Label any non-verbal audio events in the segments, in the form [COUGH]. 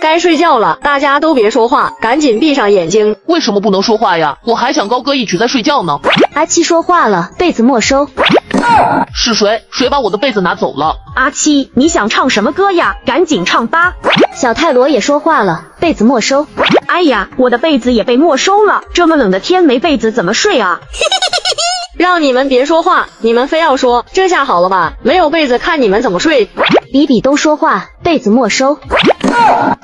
该睡觉了，大家都别说话，赶紧闭上眼睛。为什么不能说话呀？我还想高歌一曲再睡觉呢。阿七说话了，被子没收。是谁？谁把我的被子拿走了？阿七，你想唱什么歌呀？赶紧唱吧。小泰罗也说话了，被子没收。哎呀，我的被子也被没收了。这么冷的天没被子怎么睡啊？[LAUGHS] 让你们别说话，你们非要说，这下好了吧？没有被子，看你们怎么睡。比比都说话，被子没收。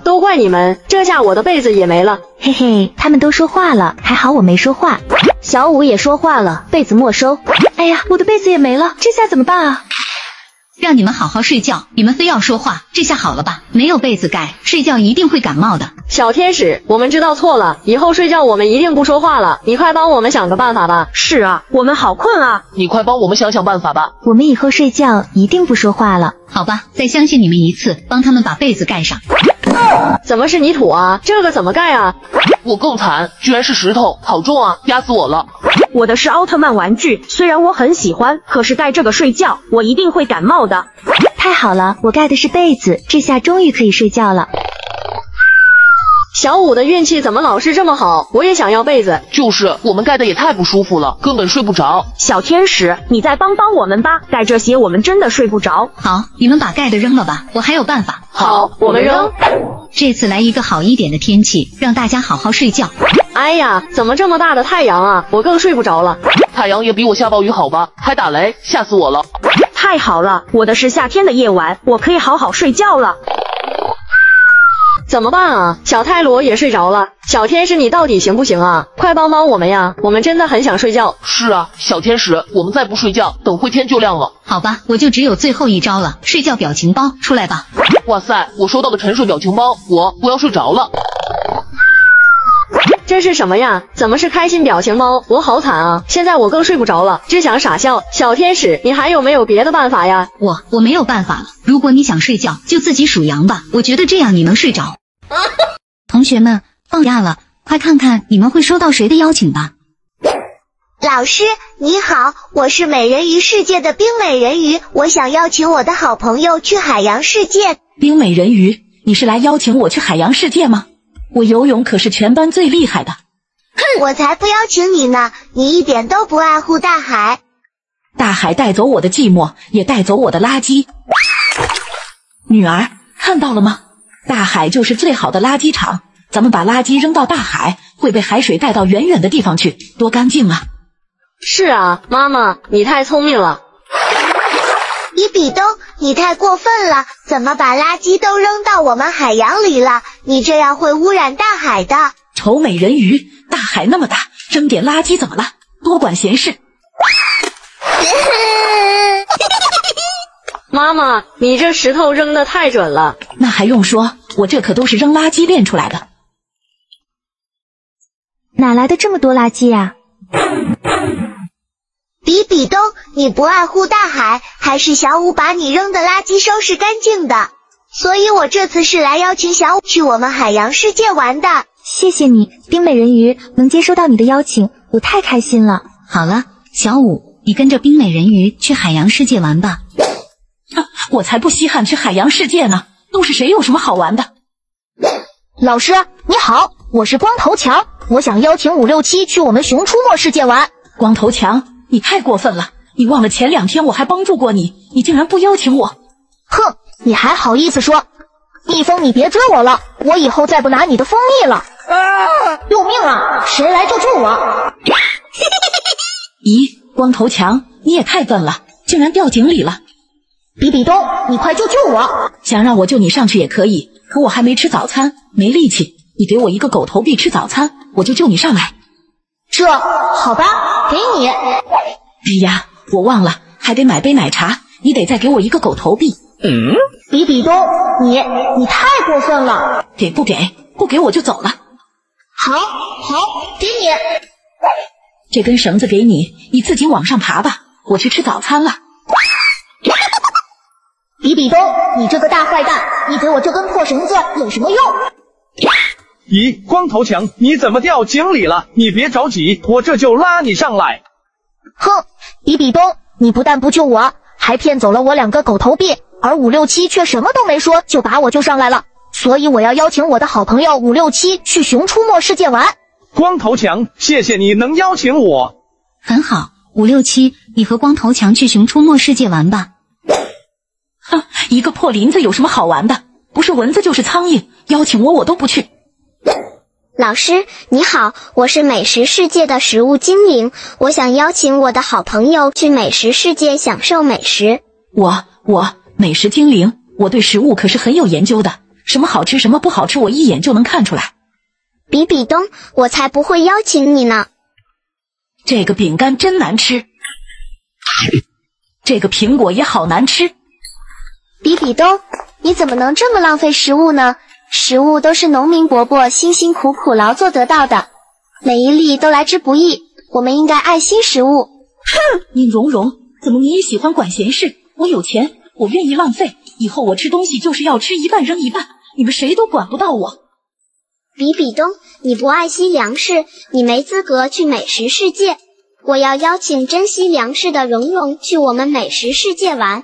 都怪你们，这下我的被子也没了。嘿嘿，他们都说话了，还好我没说话。小五也说话了，被子没收。哎呀，我的被子也没了，这下怎么办啊？让你们好好睡觉，你们非要说话，这下好了吧？没有被子盖，睡觉一定会感冒的。小天使，我们知道错了，以后睡觉我们一定不说话了。你快帮我们想个办法吧。是啊，我们好困啊。你快帮我们想想办法吧。我们以后睡觉一定不说话了。好吧，再相信你们一次，帮他们把被子盖上。怎么是泥土啊？这个怎么盖啊？我更惨，居然是石头，好重啊，压死我了。我的是奥特曼玩具，虽然我很喜欢，可是盖这个睡觉，我一定会感冒的。太好了，我盖的是被子，这下终于可以睡觉了。小五的运气怎么老是这么好？我也想要被子。就是我们盖的也太不舒服了，根本睡不着。小天使，你再帮帮我们吧，盖这些我们真的睡不着。好，你们把盖的扔了吧，我还有办法。好，我们扔。这次来一个好一点的天气，让大家好好睡觉。哎呀，怎么这么大的太阳啊？我更睡不着了。太阳也比我下暴雨好吧？还打雷，吓死我了。太好了，我的是夏天的夜晚，我可以好好睡觉了。怎么办啊？小泰罗也睡着了。小天使，你到底行不行啊？快帮帮我们呀！我们真的很想睡觉。是啊，小天使，我们再不睡觉，等会天就亮了。好吧，我就只有最后一招了，睡觉表情包出来吧。哇塞，我收到的沉睡表情包，我我要睡着了。这是什么呀？怎么是开心表情包？我好惨啊！现在我更睡不着了，只想傻笑。小天使，你还有没有别的办法呀？我我没有办法了。如果你想睡觉，就自己数羊吧。我觉得这样你能睡着。[LAUGHS] 同学们，放假了，快看看你们会收到谁的邀请吧。老师你好，我是美人鱼世界的冰美人鱼，我想邀请我的好朋友去海洋世界。冰美人鱼，你是来邀请我去海洋世界吗？我游泳可是全班最厉害的。哼，我才不邀请你呢！你一点都不爱护大海。大海带走我的寂寞，也带走我的垃圾。女儿，看到了吗？大海就是最好的垃圾场。咱们把垃圾扔到大海，会被海水带到远远的地方去，多干净啊！是啊，妈妈，你太聪明了。比比东，你太过分了！怎么把垃圾都扔到我们海洋里了？你这样会污染大海的。丑美人鱼，大海那么大，扔点垃圾怎么了？多管闲事。[LAUGHS] 妈妈，你这石头扔的太准了。那还用说？我这可都是扔垃圾练出来的。哪来的这么多垃圾呀？比比东，你不爱护大海，还是小五把你扔的垃圾收拾干净的？所以我这次是来邀请小五去我们海洋世界玩的。谢谢你，冰美人鱼，能接收到你的邀请，我太开心了。好了，小五，你跟着冰美人鱼去海洋世界玩吧。我才不稀罕去海洋世界呢，都是谁有什么好玩的？老师你好，我是光头强，我想邀请五六七去我们熊出没世界玩。光头强，你太过分了！你忘了前两天我还帮助过你，你竟然不邀请我？哼，你还好意思说？蜜蜂，你别追我了，我以后再不拿你的蜂蜜了。啊！救命啊！谁来救救我？[LAUGHS] 咦，光头强，你也太笨了，竟然掉井里了！比比东，你快救救我！想让我救你上去也可以，可我还没吃早餐，没力气。你给我一个狗头币吃早餐，我就救你上来。这好吧，给你。哎呀，我忘了，还得买杯奶茶，你得再给我一个狗头币。嗯，比比东，你你太过分了！给不给？不给我就走了。好，好，给你。这根绳子给你，你自己往上爬吧。我去吃早餐了。比比东，你这个大坏蛋，你给我这根破绳子有什么用？咦，光头强，你怎么掉井里了？你别着急，我这就拉你上来。哼，比比东，你不但不救我，还骗走了我两个狗头币，而五六七却什么都没说就把我救上来了，所以我要邀请我的好朋友五六七去熊出没世界玩。光头强，谢谢你能邀请我。很好，五六七，你和光头强去熊出没世界玩吧。哼，一个破林子有什么好玩的？不是蚊子就是苍蝇，邀请我我都不去。老师你好，我是美食世界的食物精灵，我想邀请我的好朋友去美食世界享受美食。我我美食精灵，我对食物可是很有研究的，什么好吃什么不好吃，我一眼就能看出来。比比东，我才不会邀请你呢。这个饼干真难吃，这个苹果也好难吃。比比东，你怎么能这么浪费食物呢？食物都是农民伯伯辛辛苦苦劳作得到的，每一粒都来之不易，我们应该爱惜食物。哼，宁荣荣，怎么你也喜欢管闲事？我有钱，我愿意浪费，以后我吃东西就是要吃一半扔一半，你们谁都管不到我。比比东，你不爱惜粮食，你没资格去美食世界。我要邀请珍惜粮食的蓉蓉去我们美食世界玩。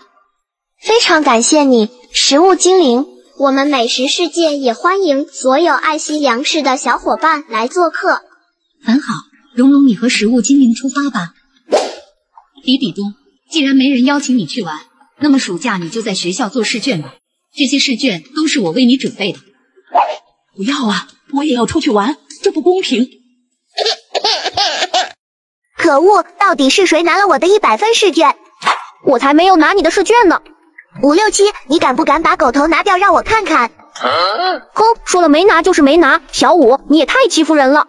非常感谢你，食物精灵。我们美食世界也欢迎所有爱惜粮食的小伙伴来做客。很好，蓉蓉，你和食物精灵出发吧。比比东，既然没人邀请你去玩，那么暑假你就在学校做试卷吧。这些试卷都是我为你准备的。不要啊！我也要出去玩，这不公平！可恶，到底是谁拿了我的一百分试卷？我才没有拿你的试卷呢！五六七，你敢不敢把狗头拿掉，让我看看？哼，说了没拿就是没拿。小五，你也太欺负人了！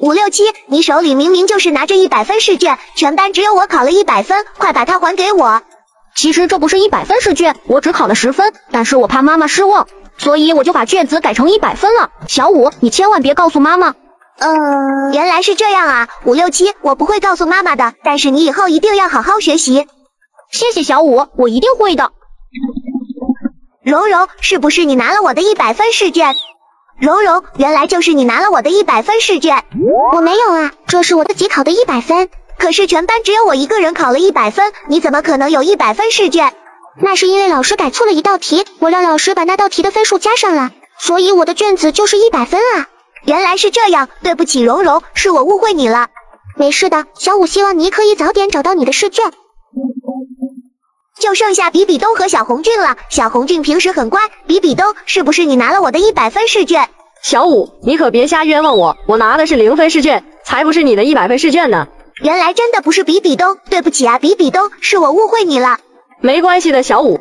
五六七，你手里明明就是拿着一百分试卷，全班只有我考了一百分，快把它还给我！其实这不是一百分试卷，我只考了十分，但是我怕妈妈失望。所以我就把卷子改成一百分了。小五，你千万别告诉妈妈。嗯，原来是这样啊。五六七，我不会告诉妈妈的。但是你以后一定要好好学习。谢谢小五，我一定会的。蓉蓉，是不是你拿了我的一百分试卷？蓉蓉，原来就是你拿了我的一百分试卷。我没有啊，这是我自己考的一百分。可是全班只有我一个人考了一百分，你怎么可能有一百分试卷？那是因为老师改错了一道题，我让老师把那道题的分数加上了，所以我的卷子就是一百分啊。原来是这样，对不起蓉蓉，是我误会你了。没事的，小五希望你可以早点找到你的试卷。就剩下比比东和小红俊了。小红俊平时很乖，比比东，是不是你拿了我的一百分试卷？小五，你可别瞎冤枉我，我拿的是零分试卷，才不是你的一百分试卷呢。原来真的不是比比东，对不起啊，比比东，是我误会你了。没关系的，小五。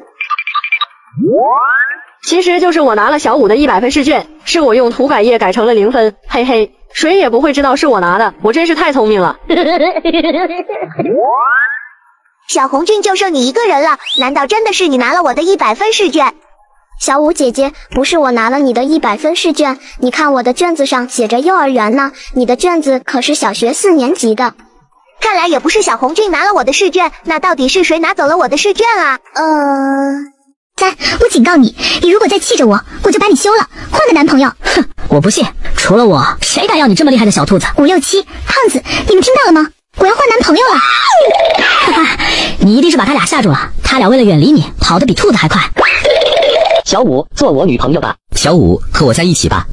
其实就是我拿了小五的一百分试卷，是我用涂改液改成了零分，嘿嘿，谁也不会知道是我拿的，我真是太聪明了。[LAUGHS] 小红俊就剩你一个人了，难道真的是你拿了我的一百分试卷？小五姐姐，不是我拿了你的一百分试卷，你看我的卷子上写着幼儿园呢，你的卷子可是小学四年级的。看来也不是小红俊拿了我的试卷，那到底是谁拿走了我的试卷啊？呃，三，我警告你，你如果再气着我，我就把你休了，换个男朋友。哼，我不信，除了我，谁敢要你这么厉害的小兔子？五六七，胖子，你们听到了吗？我要换男朋友了。哈哈，你一定是把他俩吓住了，他俩为了远离你，跑得比兔子还快。小五，做我女朋友吧。小五，和我在一起吧。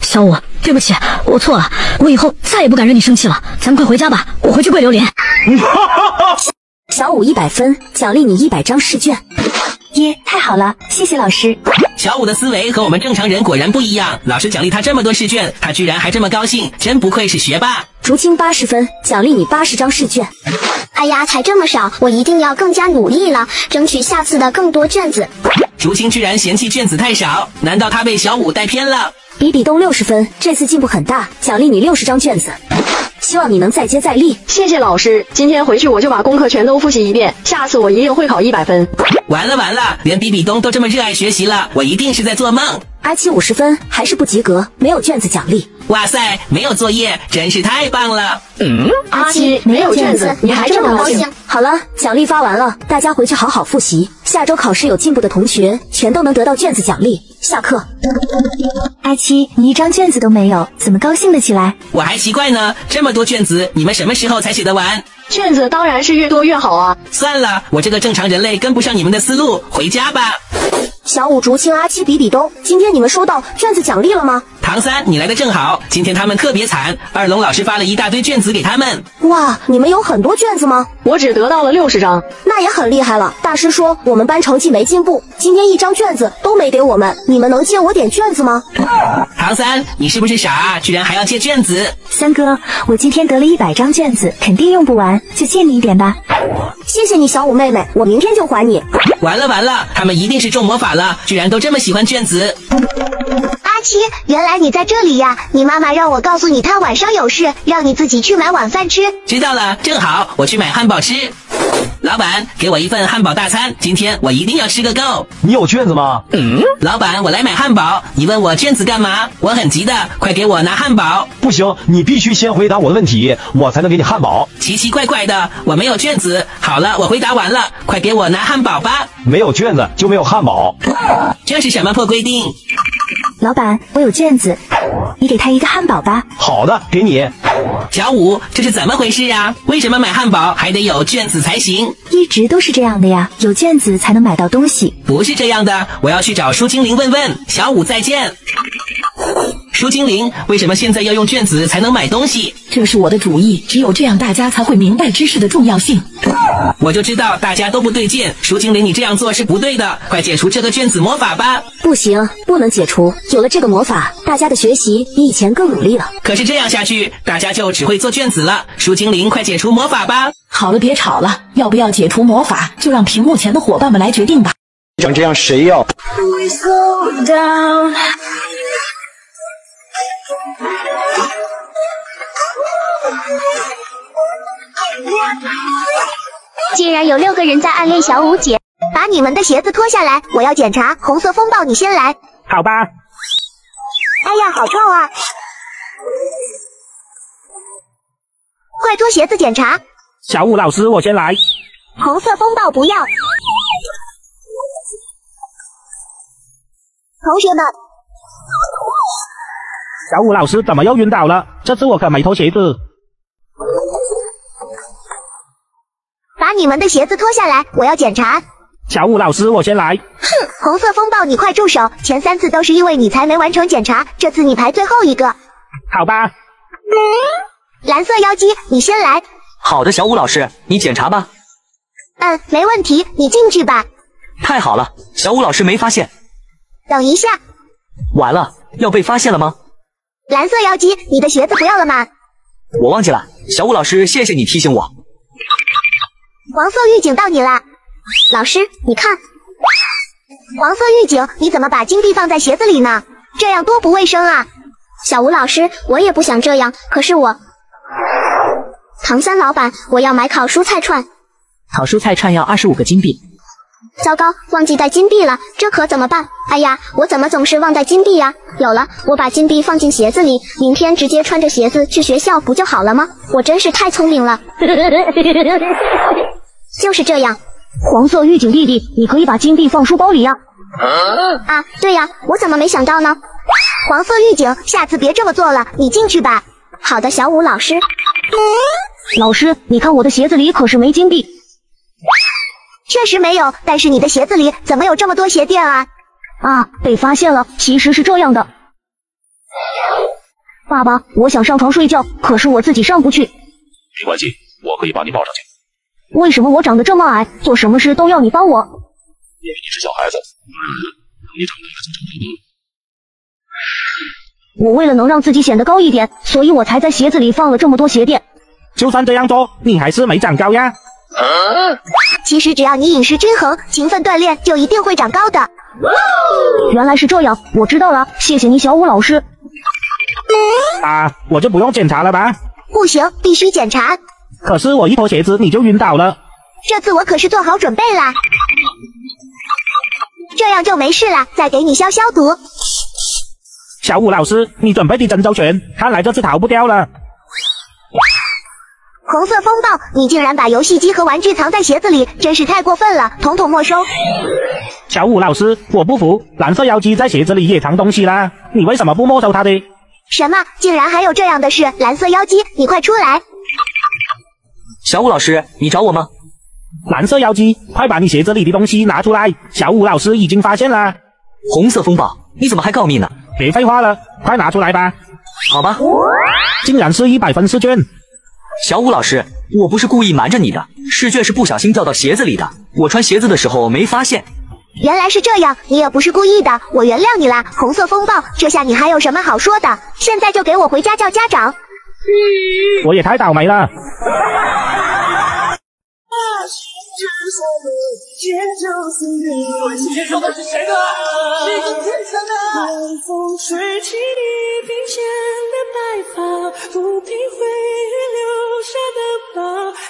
小五，对不起，我错了，我以后再也不敢惹你生气了。咱们快回家吧，我回去跪榴莲。[LAUGHS] 小五一百分，奖励你一百张试卷。耶，太好了，谢谢老师。小五的思维和我们正常人果然不一样，老师奖励他这么多试卷，他居然还这么高兴，真不愧是学霸。竹青八十分，奖励你八十张试卷。哎呀，才这么少，我一定要更加努力了，争取下次的更多卷子。竹青居然嫌弃卷子太少，难道他被小五带偏了？比比东六十分，这次进步很大，奖励你六十张卷子，希望你能再接再厉。谢谢老师，今天回去我就把功课全都复习一遍，下次我一定会考一百分。完了完了，连比比东都这么热爱学习了，我一定是在做梦。阿七五十分，还是不及格，没有卷子奖励。哇塞，没有作业，真是太棒了。嗯，阿七没有卷子，你还这么高兴？好了，奖励发完了，大家回去好好复习，下周考试有进步的同学全都能得到卷子奖励。下课。阿七，你一张卷子都没有，怎么高兴得起来？我还奇怪呢，这么多卷子，你们什么时候才写得完？卷子当然是越多越好啊。算了，我这个正常人类跟不上你们的思路，回家吧。小五、竹青、阿七、比比东，今天你们收到卷子奖励了吗？唐三，你来的正好，今天他们特别惨，二龙老师发了一大堆卷子给他们。哇，你们有很多卷子吗？我只得到了六十张，那也很厉害了。大师说我们班成绩没进步，今天一张卷子都没给我们，你们能借我点卷子吗？唐三，你是不是傻？居然还要借卷子？三哥，我今天得了一百张卷子，肯定用不完，就借你一点吧。谢谢你，小五妹妹，我明天就还你。完了完了，他们一定是中魔法了，居然都这么喜欢卷子。阿七，原来你在这里呀！你妈妈让我告诉你，她晚上有事，让你自己去买晚饭吃。知道了，正好我去买汉堡吃。老板，给我一份汉堡大餐，今天我一定要吃个够。你有卷子吗？嗯，老板，我来买汉堡，你问我卷子干嘛？我很急的，快给我拿汉堡。不行，你必须先回答我的问题，我才能给你汉堡。奇奇怪怪的，我没有卷子。好了，我回答完了，快给我拿汉堡吧。没有卷子就没有汉堡，这是什么破规定？老板，我有卷子，你给他一个汉堡吧。好的，给你。小五，这是怎么回事啊？为什么买汉堡还得有卷子才行？一直都是这样的呀，有卷子才能买到东西。不是这样的，我要去找书精灵问问。小五再见。舒精灵，为什么现在要用卷子才能买东西？这是我的主意，只有这样大家才会明白知识的重要性。我就知道大家都不对劲，舒精灵你这样做是不对的，快解除这个卷子魔法吧！不行，不能解除，有了这个魔法，大家的学习比以前更努力了。可是这样下去，大家就只会做卷子了。舒精灵，快解除魔法吧！好了，别吵了，要不要解除魔法，就让屏幕前的伙伴们来决定吧。长这样谁要？竟然有六个人在暗恋小五姐，把你们的鞋子脱下来，我要检查。红色风暴，你先来。好吧。哎呀，好臭啊！快脱鞋子检查。小五老师，我先来。红色风暴不要。同学们，小五老师怎么又晕倒了？这次我可没脱鞋子。把你们的鞋子脱下来，我要检查。小五老师，我先来。哼，红色风暴，你快住手！前三次都是因为你才没完成检查，这次你排最后一个。好吧。蓝色妖姬，你先来。好的，小五老师，你检查吧。嗯，没问题，你进去吧。太好了，小五老师没发现。等一下。完了，要被发现了吗？蓝色妖姬，你的鞋子不要了吗？我忘记了，小五老师，谢谢你提醒我。黄色预警到你了，老师，你看，黄色预警，你怎么把金币放在鞋子里呢？这样多不卫生啊！小吴老师，我也不想这样，可是我，唐三老板，我要买烤蔬菜串，烤蔬菜串要二十五个金币。糟糕，忘记带金币了，这可怎么办？哎呀，我怎么总是忘带金币呀？有了，我把金币放进鞋子里，明天直接穿着鞋子去学校不就好了吗？我真是太聪明了。[LAUGHS] 就是这样，黄色预警弟弟，你可以把金币放书包里呀。啊，对呀，我怎么没想到呢？黄色预警，下次别这么做了，你进去吧。好的，小五老师。老师，你看我的鞋子里可是没金币。确实没有，但是你的鞋子里怎么有这么多鞋垫啊？啊，被发现了。其实是这样的，爸爸，我想上床睡觉，可是我自己上不去。没关系，我可以把你抱上去。为什么我长得这么矮，做什么事都要你帮我？因为你是小孩子，等你长大了就长大了。我为了能让自己显得高一点，所以我才在鞋子里放了这么多鞋垫。就算这样做，你还是没长高呀。其实只要你饮食均衡，勤奋锻炼，就一定会长高的。原来是这样，我知道了，谢谢你，小五老师。啊，我就不用检查了吧？不行，必须检查。可是我一脱鞋子你就晕倒了。这次我可是做好准备啦，这样就没事了。再给你消消毒。小五老师，你准备的真周全，看来这次逃不掉了。红色风暴，你竟然把游戏机和玩具藏在鞋子里，真是太过分了，统统没收。小五老师，我不服，蓝色妖姬在鞋子里也藏东西啦，你为什么不没收他的？什么？竟然还有这样的事？蓝色妖姬，你快出来！小五老师，你找我吗？蓝色妖姬，快把你鞋子里的东西拿出来！小五老师已经发现了。红色风暴，你怎么还告密呢？别废话了，快拿出来吧。好吧。竟然是一百分试卷。小武老师，我不是故意瞒着你的，试卷是不小心掉到鞋子里的，我穿鞋子的时候没发现。原来是这样，你也不是故意的，我原谅你啦。红色风暴，这下你还有什么好说的？现在就给我回家叫家长。我也太倒霉了。今天说的？是谁的？是个天生的。晚风吹起你鬓间的？白发，抚平回忆留下的？疤。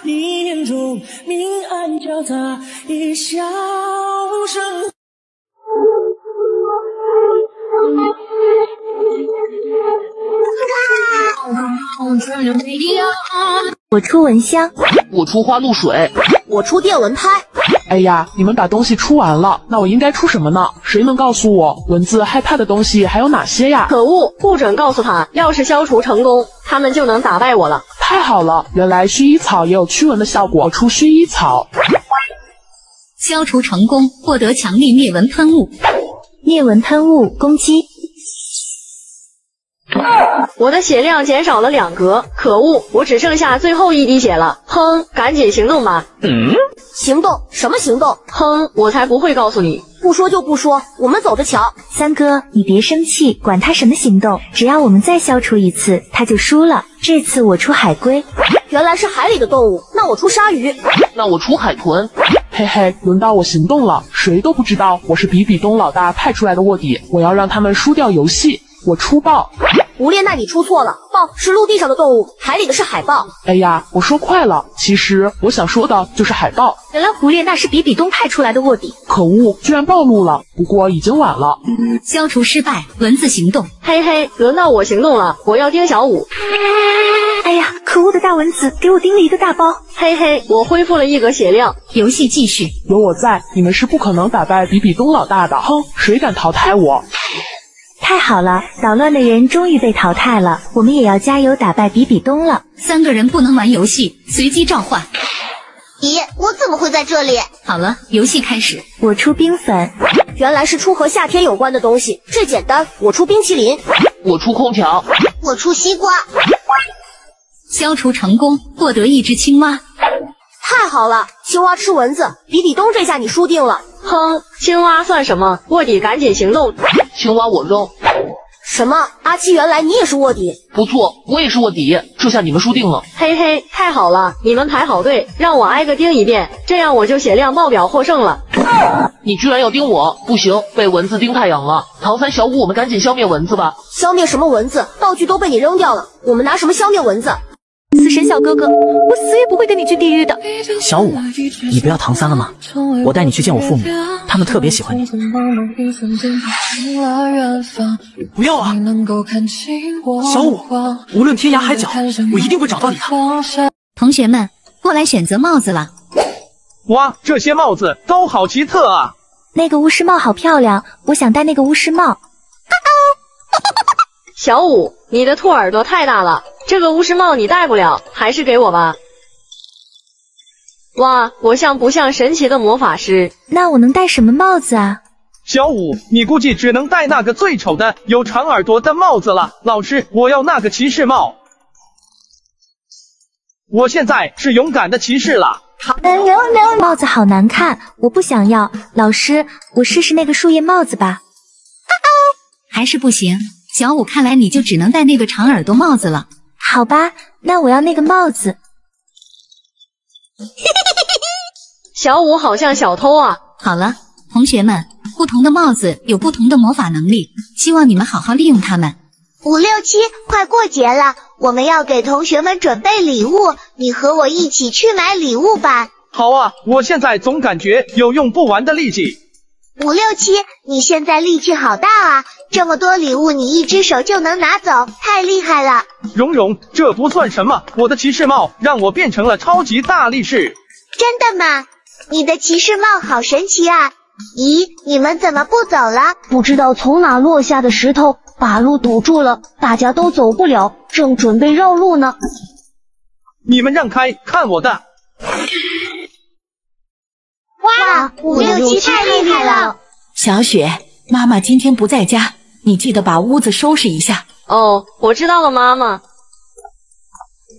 你眼中明暗交杂，一笑生。我出蚊香，我出花露水，我出电蚊拍。哎呀，你们把东西出完了，那我应该出什么呢？谁能告诉我蚊子害怕的东西还有哪些呀？可恶，不准告诉他！要是消除成功，他们就能打败我了。太好了，原来薰衣草也有驱蚊的效果，我出薰衣草。消除成功，获得强力灭蚊喷雾。灭蚊喷雾攻击。我的血量减少了两格，可恶，我只剩下最后一滴血了。哼，赶紧行动吧。嗯，行动？什么行动？哼，我才不会告诉你。不说就不说，我们走着瞧。三哥，你别生气，管他什么行动，只要我们再消除一次，他就输了。这次我出海龟。原来是海里的动物，那我出鲨鱼。那我出海豚。嘿嘿，轮到我行动了，谁都不知道我是比比东老大派出来的卧底，我要让他们输掉游戏。我出豹，吴列，那你出错了，豹是陆地上的动物，海里的是海豹。哎呀，我说快了，其实我想说的就是海豹。原来胡列娜是比比东派出来的卧底，可恶，居然暴露了。不过已经晚了，消除失败，蚊子行动。嘿嘿，轮到我行动了，我要叮小五。[LAUGHS] 哎呀，可恶的大蚊子给我叮了一个大包。嘿嘿，我恢复了一格血量，游戏继续。有我在，你们是不可能打败比比东老大的。哼，谁敢淘汰我？太好了，捣乱的人终于被淘汰了，我们也要加油打败比比东了。三个人不能玩游戏，随机召唤。咦，我怎么会在这里？好了，游戏开始。我出冰粉，原来是出和夏天有关的东西，这简单。我出冰淇淋，我出空调，我出西瓜。消除成功，获得一只青蛙。太好了，青蛙吃蚊子，比比东这下你输定了。哼，青蛙算什么？卧底赶紧行动！青蛙我扔。什么？阿七，原来你也是卧底？不错，我也是卧底。这下你们输定了。嘿嘿，太好了，你们排好队，让我挨个盯一遍，这样我就血量爆表获胜了。你居然要盯我？不行，被蚊子盯太痒了。唐三、小五，我们赶紧消灭蚊子吧！消灭什么蚊子？道具都被你扔掉了，我们拿什么消灭蚊子？死神小哥哥，我死也不会跟你去地狱的。小五，你不要唐三了吗？我带你去见我父母，他们特别喜欢你。不要啊！小五，无论天涯海角，我一定会找到你的。同学们，过来选择帽子了。哇，这些帽子都好奇特啊！那个巫师帽好漂亮，我想戴那个巫师帽。[LAUGHS] 小五，你的兔耳朵太大了。这个巫师帽你戴不了，还是给我吧。哇，我像不像神奇的魔法师？那我能戴什么帽子啊？小五，你估计只能戴那个最丑的有长耳朵的帽子了。老师，我要那个骑士帽。我现在是勇敢的骑士了。帽子好难看，我不想要。老师，我试试那个树叶帽子吧。[LAUGHS] 还是不行。小五，看来你就只能戴那个长耳朵帽子了。好吧，那我要那个帽子。[LAUGHS] 小五好像小偷啊！好了，同学们，不同的帽子有不同的魔法能力，希望你们好好利用它们。五六七，快过节了，我们要给同学们准备礼物，你和我一起去买礼物吧。好啊，我现在总感觉有用不完的力气。五六七，你现在力气好大啊！这么多礼物，你一只手就能拿走，太厉害了！蓉蓉，这不算什么，我的骑士帽让我变成了超级大力士。真的吗？你的骑士帽好神奇啊！咦，你们怎么不走了？不知道从哪落下的石头把路堵住了，大家都走不了，正准备绕路呢。你们让开，看我的！哇，五六七太厉害了！小雪，妈妈今天不在家，你记得把屋子收拾一下。哦，我知道了，妈妈。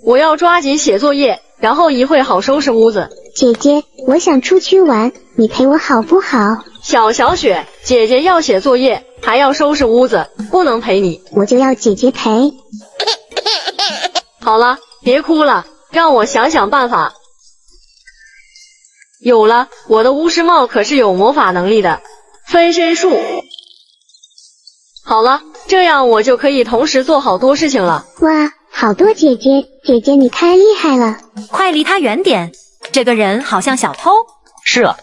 我要抓紧写作业，然后一会好收拾屋子。姐姐，我想出去玩，你陪我好不好？小小雪，姐姐要写作业，还要收拾屋子，不能陪你。我就要姐姐陪。好了，别哭了，让我想想办法。有了，我的巫师帽可是有魔法能力的，分身术。好了，这样我就可以同时做好多事情了。哇，好多姐姐，姐姐你太厉害了！快离他远点，这个人好像小偷。是啊，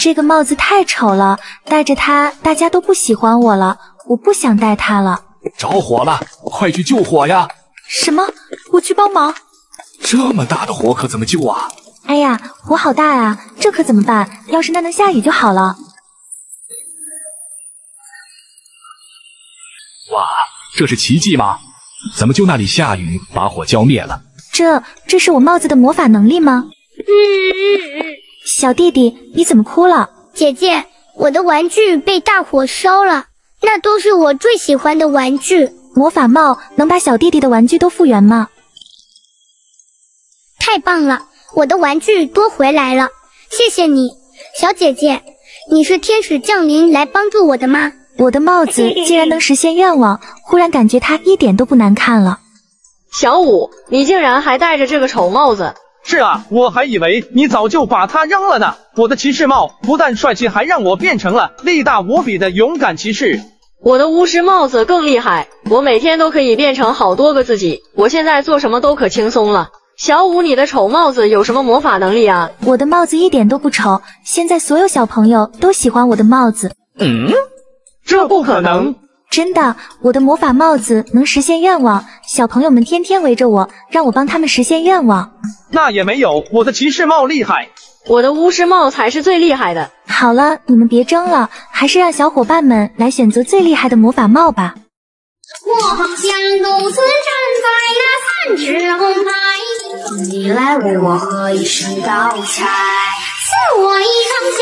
这个帽子太丑了，戴着它大家都不喜欢我了，我不想戴它了。着火了，快去救火呀！什么？我去帮忙？这么大的火可怎么救啊？哎呀，火好大啊，这可怎么办？要是那能下雨就好了。哇，这是奇迹吗？怎么就那里下雨，把火浇灭了？这这是我帽子的魔法能力吗？嗯小弟弟，你怎么哭了？姐姐，我的玩具被大火烧了，那都是我最喜欢的玩具。魔法帽能把小弟弟的玩具都复原吗？太棒了，我的玩具都回来了，谢谢你，小姐姐。你是天使降临来帮助我的吗？我的帽子 [LAUGHS] 竟然能实现愿望，忽然感觉它一点都不难看了。小五，你竟然还戴着这个丑帽子！是啊，我还以为你早就把它扔了呢。我的骑士帽不但帅气，还让我变成了力大无比的勇敢骑士。我的巫师帽子更厉害，我每天都可以变成好多个自己。我现在做什么都可轻松了。小五，你的丑帽子有什么魔法能力啊？我的帽子一点都不丑，现在所有小朋友都喜欢我的帽子。嗯，这不可能！真的，我的魔法帽子能实现愿望，小朋友们天天围着我，让我帮他们实现愿望。那也没有我的骑士帽厉害，我的巫师帽才是最厉害的。好了，你们别争了，还是让小伙伴们来选择最厉害的魔法帽吧。我好像独自站在那三尺红台，你来为我喝一声高彩，赐我一场相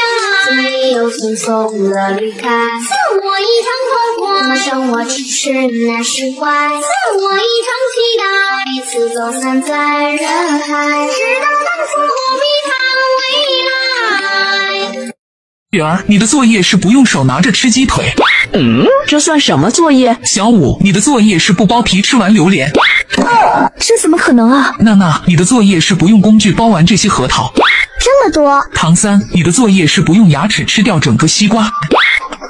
爱，自由轻松的离开，赐我一场困惑，生我痴痴难释怀，赐我一场期待，彼此走散在人海，直到当初我比他未来。雪儿，你的作业是不用手拿着吃鸡腿。嗯，这算什么作业？小五，你的作业是不剥皮吃完榴莲。这能啊？娜娜，你的作业是不用工具剥完这些核桃。这么多。唐三，你的作业是不用牙齿吃掉整个西瓜。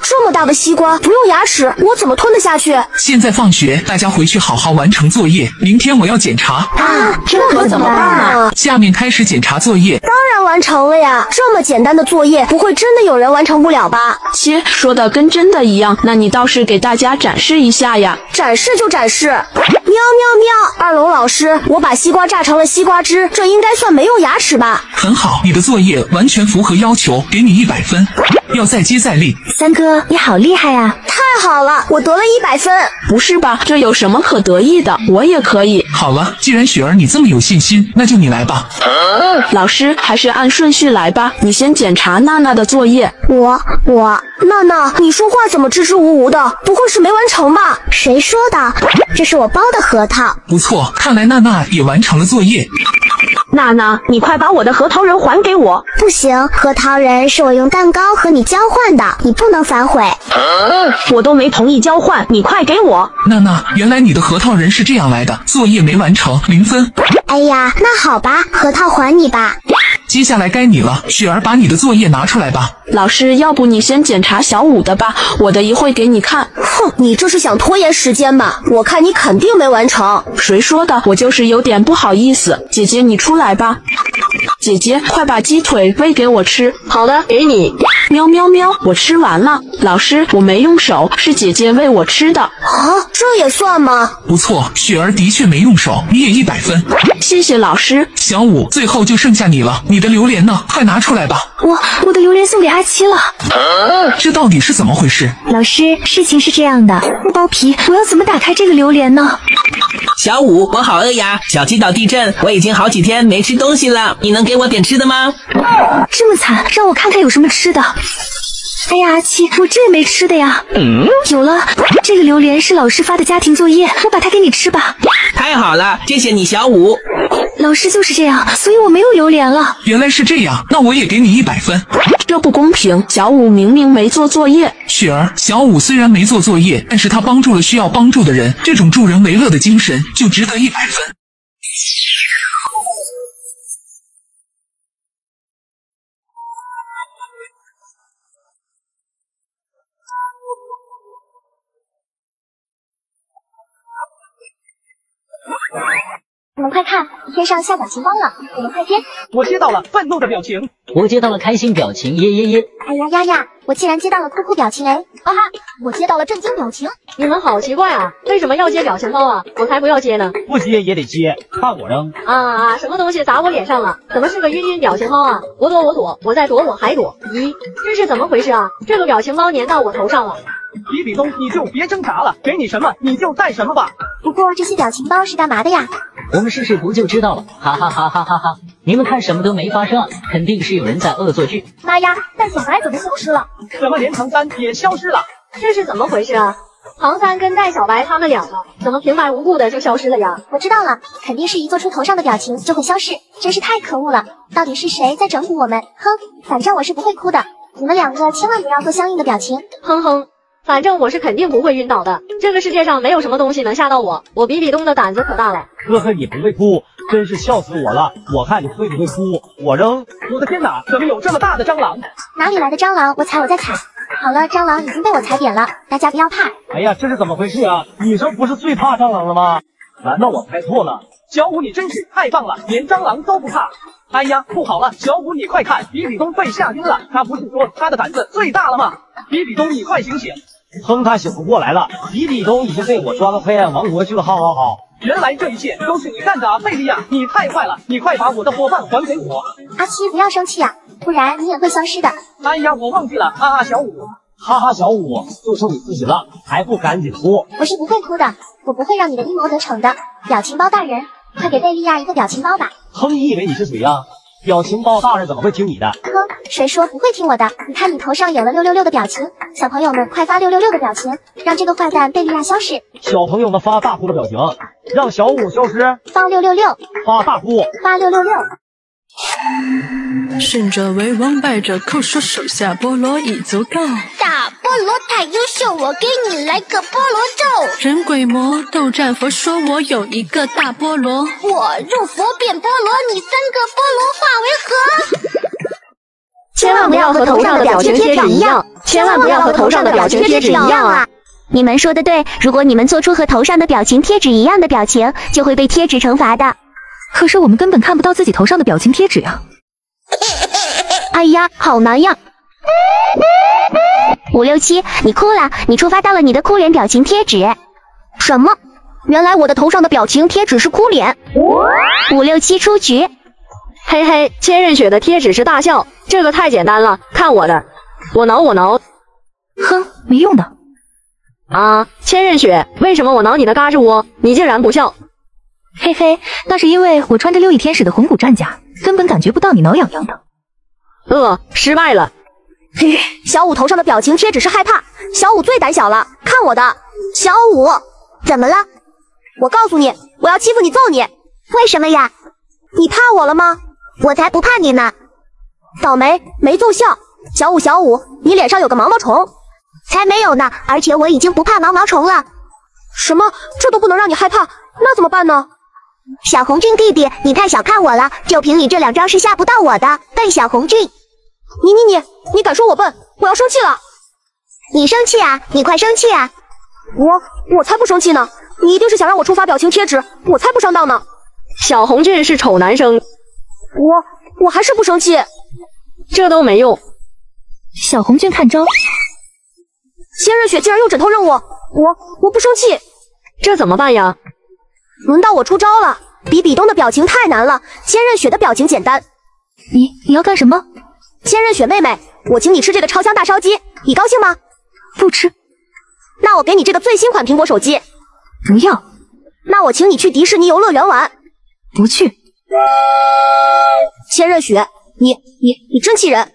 这么大的西瓜不用牙齿，我怎么吞得下去？现在放学，大家回去好好完成作业，明天我要检查。啊，这可怎么办啊？下面开始检查作业。当然完成了呀，这么简单的作业，不会真的有人完成不了吧？切，说的跟真的一样，那你倒是给大家展示一下呀！展示就展示。喵喵喵！二龙老师，我把西瓜榨成了西瓜汁，这应该算没用牙齿吧？很好，你的作业完全符合要求，给你一百分。要再接再厉。三哥，你好厉害呀！太好了，我得了一百分。不是吧？这有什么可得意的？我也可以。好了，既然雪儿你这么有信心，那就你来吧。老师，还是按顺序来吧。你先检查娜娜的作业。我我娜娜，你说话怎么支支吾吾的？不会是没完成吧？谁说的？这是我包的核桃。不错，看来娜娜也完成了作业。娜娜，你快把我的核桃仁还给我！不行，核桃仁是我用蛋糕和你交换的，你不能反悔。我都没同意交换，你快给我！娜娜，原来你的核桃仁是这样来的，作业没完成，零分。哎呀，那好吧，核桃还你吧。接下来该你了，雪儿，把你的作业拿出来吧。老师，要不你先检查小五的吧，我的一会给你看。哼，你这是想拖延时间吧？我看你肯定没完成。谁说的？我就是有点不好意思。姐姐，你出来吧。姐姐，快把鸡腿喂给我吃。好的，给你。喵喵喵，我吃完了。老师，我没用手，是姐姐喂我吃的。啊，这也算吗？不错，雪儿的确没用手，你也一百分。谢谢老师。小五，最后就剩下你了，你的榴莲呢？快拿出来吧。我我的榴莲送给阿七了。这到底是怎么回事？老师，事情是这样的，不包皮，我要怎么打开这个榴莲呢？小五，我好饿呀！小鸡岛地震，我已经好几天没吃东西了，你能给我点吃的吗？这么惨，让我看看有什么吃的。哎呀，阿七，我这也没吃的呀。嗯，有了，这个榴莲是老师发的家庭作业，我把它给你吃吧。太好了，谢谢你，小五。老师就是这样，所以我没有榴莲了。原来是这样，那我也给你一百分。这不公平，小五明明没做作业。雪儿，小五虽然没做作业，但是他帮助了需要帮助的人，这种助人为乐的精神就值得一百分。快看，天上下表情包了，我们快接。我接到了愤怒的表情，我接到了开心表情，耶耶耶！哎呀呀呀，我竟然接到了哭哭表情哎，哈哈，我接到了震惊表情。你们好奇怪啊，为什么要接表情包啊？我才不要接呢！不接也得接，怕我扔！啊啊！什么东西砸我脸上了？怎么是个晕晕表情包啊？我躲我躲，我再躲我还躲。咦，这是怎么回事啊？这个表情包粘到我头上了。比比东，你就别挣扎了，给你什么你就带什么吧。不过这些表情包是干嘛的呀？我们试试不就知道了，哈哈哈哈哈哈！你们看，什么都没发生啊，肯定是有人在恶作剧。妈呀，但小白怎么消失了？怎么连唐三也消失了？这是怎么回事啊？唐三跟戴小白他们两个怎么平白无故的就消失了呀？我知道了，肯定是一做出头上的表情就会消失，真是太可恶了！到底是谁在整蛊我们？哼，反正我是不会哭的，你们两个千万不要做相应的表情。哼哼。反正我是肯定不会晕倒的，这个世界上没有什么东西能吓到我，我比比东的胆子可大了。呵呵，你不会哭，真是笑死我了。我看你会不会哭？我扔！我的天哪，怎么有这么大的蟑螂？哪里来的蟑螂？我踩我再踩。好了，蟑螂已经被我踩扁了，大家不要怕。哎呀，这是怎么回事啊？女生不是最怕蟑螂了吗？难道我猜错了？小五，你真是太棒了，连蟑螂都不怕。哎呀，不好了，小五你快看，比比东被吓晕了。他不是说他的胆子最大了吗？比比东，你快醒醒！哼，他醒不过来了。比比东已经被我抓到黑暗王国去了。好好好，原来这一切都是你干的，贝利亚，你太坏了！你快把我的伙伴还给我。阿七，不要生气啊，不然你也会消失的。哎呀，我忘记了，哈哈，小五，哈哈，小五，就剩你自己了，还不赶紧哭？我是不会哭的，我不会让你的阴谋得逞的。表情包大人，快给贝利亚一个表情包吧。哼，你以为你是谁呀？表情包大人怎么会听你的？哼，谁说不会听我的？你看你头上有了六六六的表情，小朋友们快发六六六的表情，让这个坏蛋贝利亚消失。小朋友们发大哭的表情，让小五消失。发六六六，发大哭，发六六六。胜者为王，败者扣说手下菠萝已足够。大菠萝太优秀，我给你来个菠萝咒。人鬼魔斗战佛说，我有一个大菠萝。我入佛变菠萝，你三个菠萝化为何？千万不要和头上的表情贴纸一样，千万不要和头上的表情贴纸一样啊！你们说的对，如果你们做出和头上的表情贴纸一样的表情，就会被贴纸惩罚的。可是我们根本看不到自己头上的表情贴纸呀！[LAUGHS] 哎呀，好难呀！五六七，你哭了，你触发到了你的哭脸表情贴纸。什么？原来我的头上的表情贴纸是哭脸。五六七出局。嘿嘿，千仞雪的贴纸是大笑，这个太简单了，看我的，我挠我挠。哼，没用的。啊，千仞雪，为什么我挠你的嘎吱窝，你竟然不笑？嘿嘿，那是因为我穿着六翼天使的魂骨战甲，根本感觉不到你挠痒痒的。呃，失败了。嘿，小五头上的表情贴纸是害怕，小五最胆小了。看我的，小五，怎么了？我告诉你，我要欺负你，揍你。为什么呀？你怕我了吗？我才不怕你呢。倒霉，没奏效。小五，小五，你脸上有个毛毛虫。才没有呢，而且我已经不怕毛毛虫了。什么？这都不能让你害怕，那怎么办呢？小红俊弟弟，你太小看我了，就凭你这两招是吓不到我的，笨小红俊。你你你，你敢说我笨？我要生气了！你生气啊？你快生气啊！我我才不生气呢！你一定是想让我触发表情贴纸，我才不上当呢！小红俊是丑男生，我我还是不生气，这都没用。小红俊看招。千仞雪竟然用枕头扔我，我我不生气，这怎么办呀？轮到我出招了。比比东的表情太难了，千仞雪的表情简单。你你要干什么？千仞雪妹妹，我请你吃这个超香大烧鸡，你高兴吗？不吃。那我给你这个最新款苹果手机。不要。那我请你去迪士尼游乐园玩。不去。千仞雪，你你你真气人！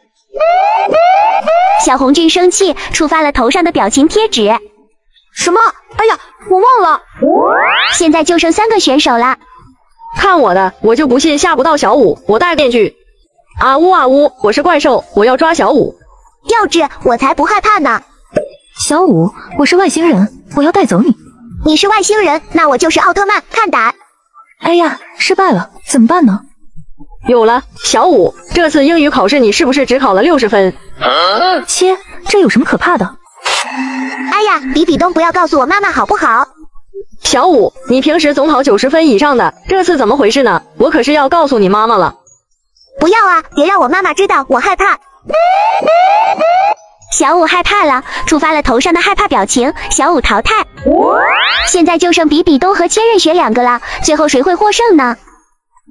[LAUGHS] 小红俊生气，触发了头上的表情贴纸。什么？哎呀，我忘了。现在就剩三个选手了。看我的，我就不信吓不到小五。我戴面具。啊呜啊呜！我是怪兽，我要抓小五。幼稚，我才不害怕呢。小五，我是外星人，我要带走你。你是外星人，那我就是奥特曼，看胆！哎呀，失败了，怎么办呢？有了，小五，这次英语考试你是不是只考了六十分？切，这有什么可怕的？哎呀，比比东，不要告诉我妈妈好不好？小五，你平时总考九十分以上的，这次怎么回事呢？我可是要告诉你妈妈了。不要啊，别让我妈妈知道，我害怕。小五害怕了，触发了头上的害怕表情，小五淘汰。现在就剩比比东和千仞雪两个了，最后谁会获胜呢？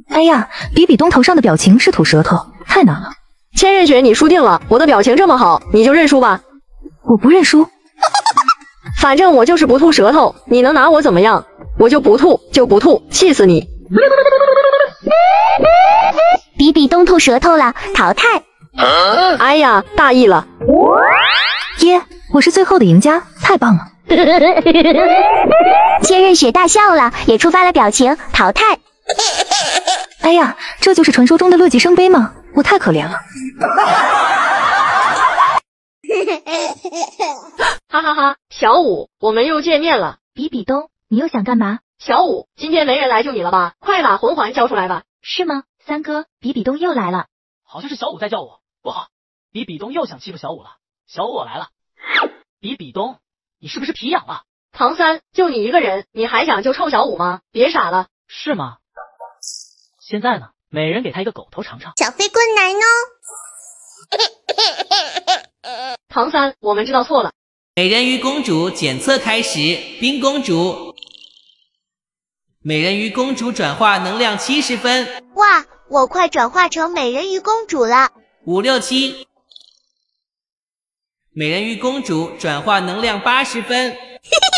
哎呀，比比东头上的表情是吐舌头，太难了。千仞雪，你输定了，我的表情这么好，你就认输吧。我不认输，反正我就是不吐舌头，你能拿我怎么样？我就不吐，就不吐，气死你！比比东吐舌头了，淘汰。哎呀，大意了！耶，我是最后的赢家，太棒了！千仞雪大笑了，也触发了表情，淘汰。哎呀，这就是传说中的乐极生悲吗？我太可怜了！[LAUGHS] 哈哈哈，小五，我们又见面了。比比东，你又想干嘛？小五，今天没人来救你了吧？快把魂环交出来吧！是吗，三哥？比比东又来了，好像是小五在叫我。不好，比比东又想欺负小五了。小五，我来了。比比东，你是不是皮痒了？唐三，就你一个人，你还想救臭小五吗？别傻了。是吗？现在呢？每人给他一个狗头尝尝。小飞棍来呢。唐三，我们知道错了。美人鱼公主检测开始，冰公主。美人鱼公主转化能量七十分。哇，我快转化成美人鱼公主了。五六七。美人鱼公主转化能量八十分。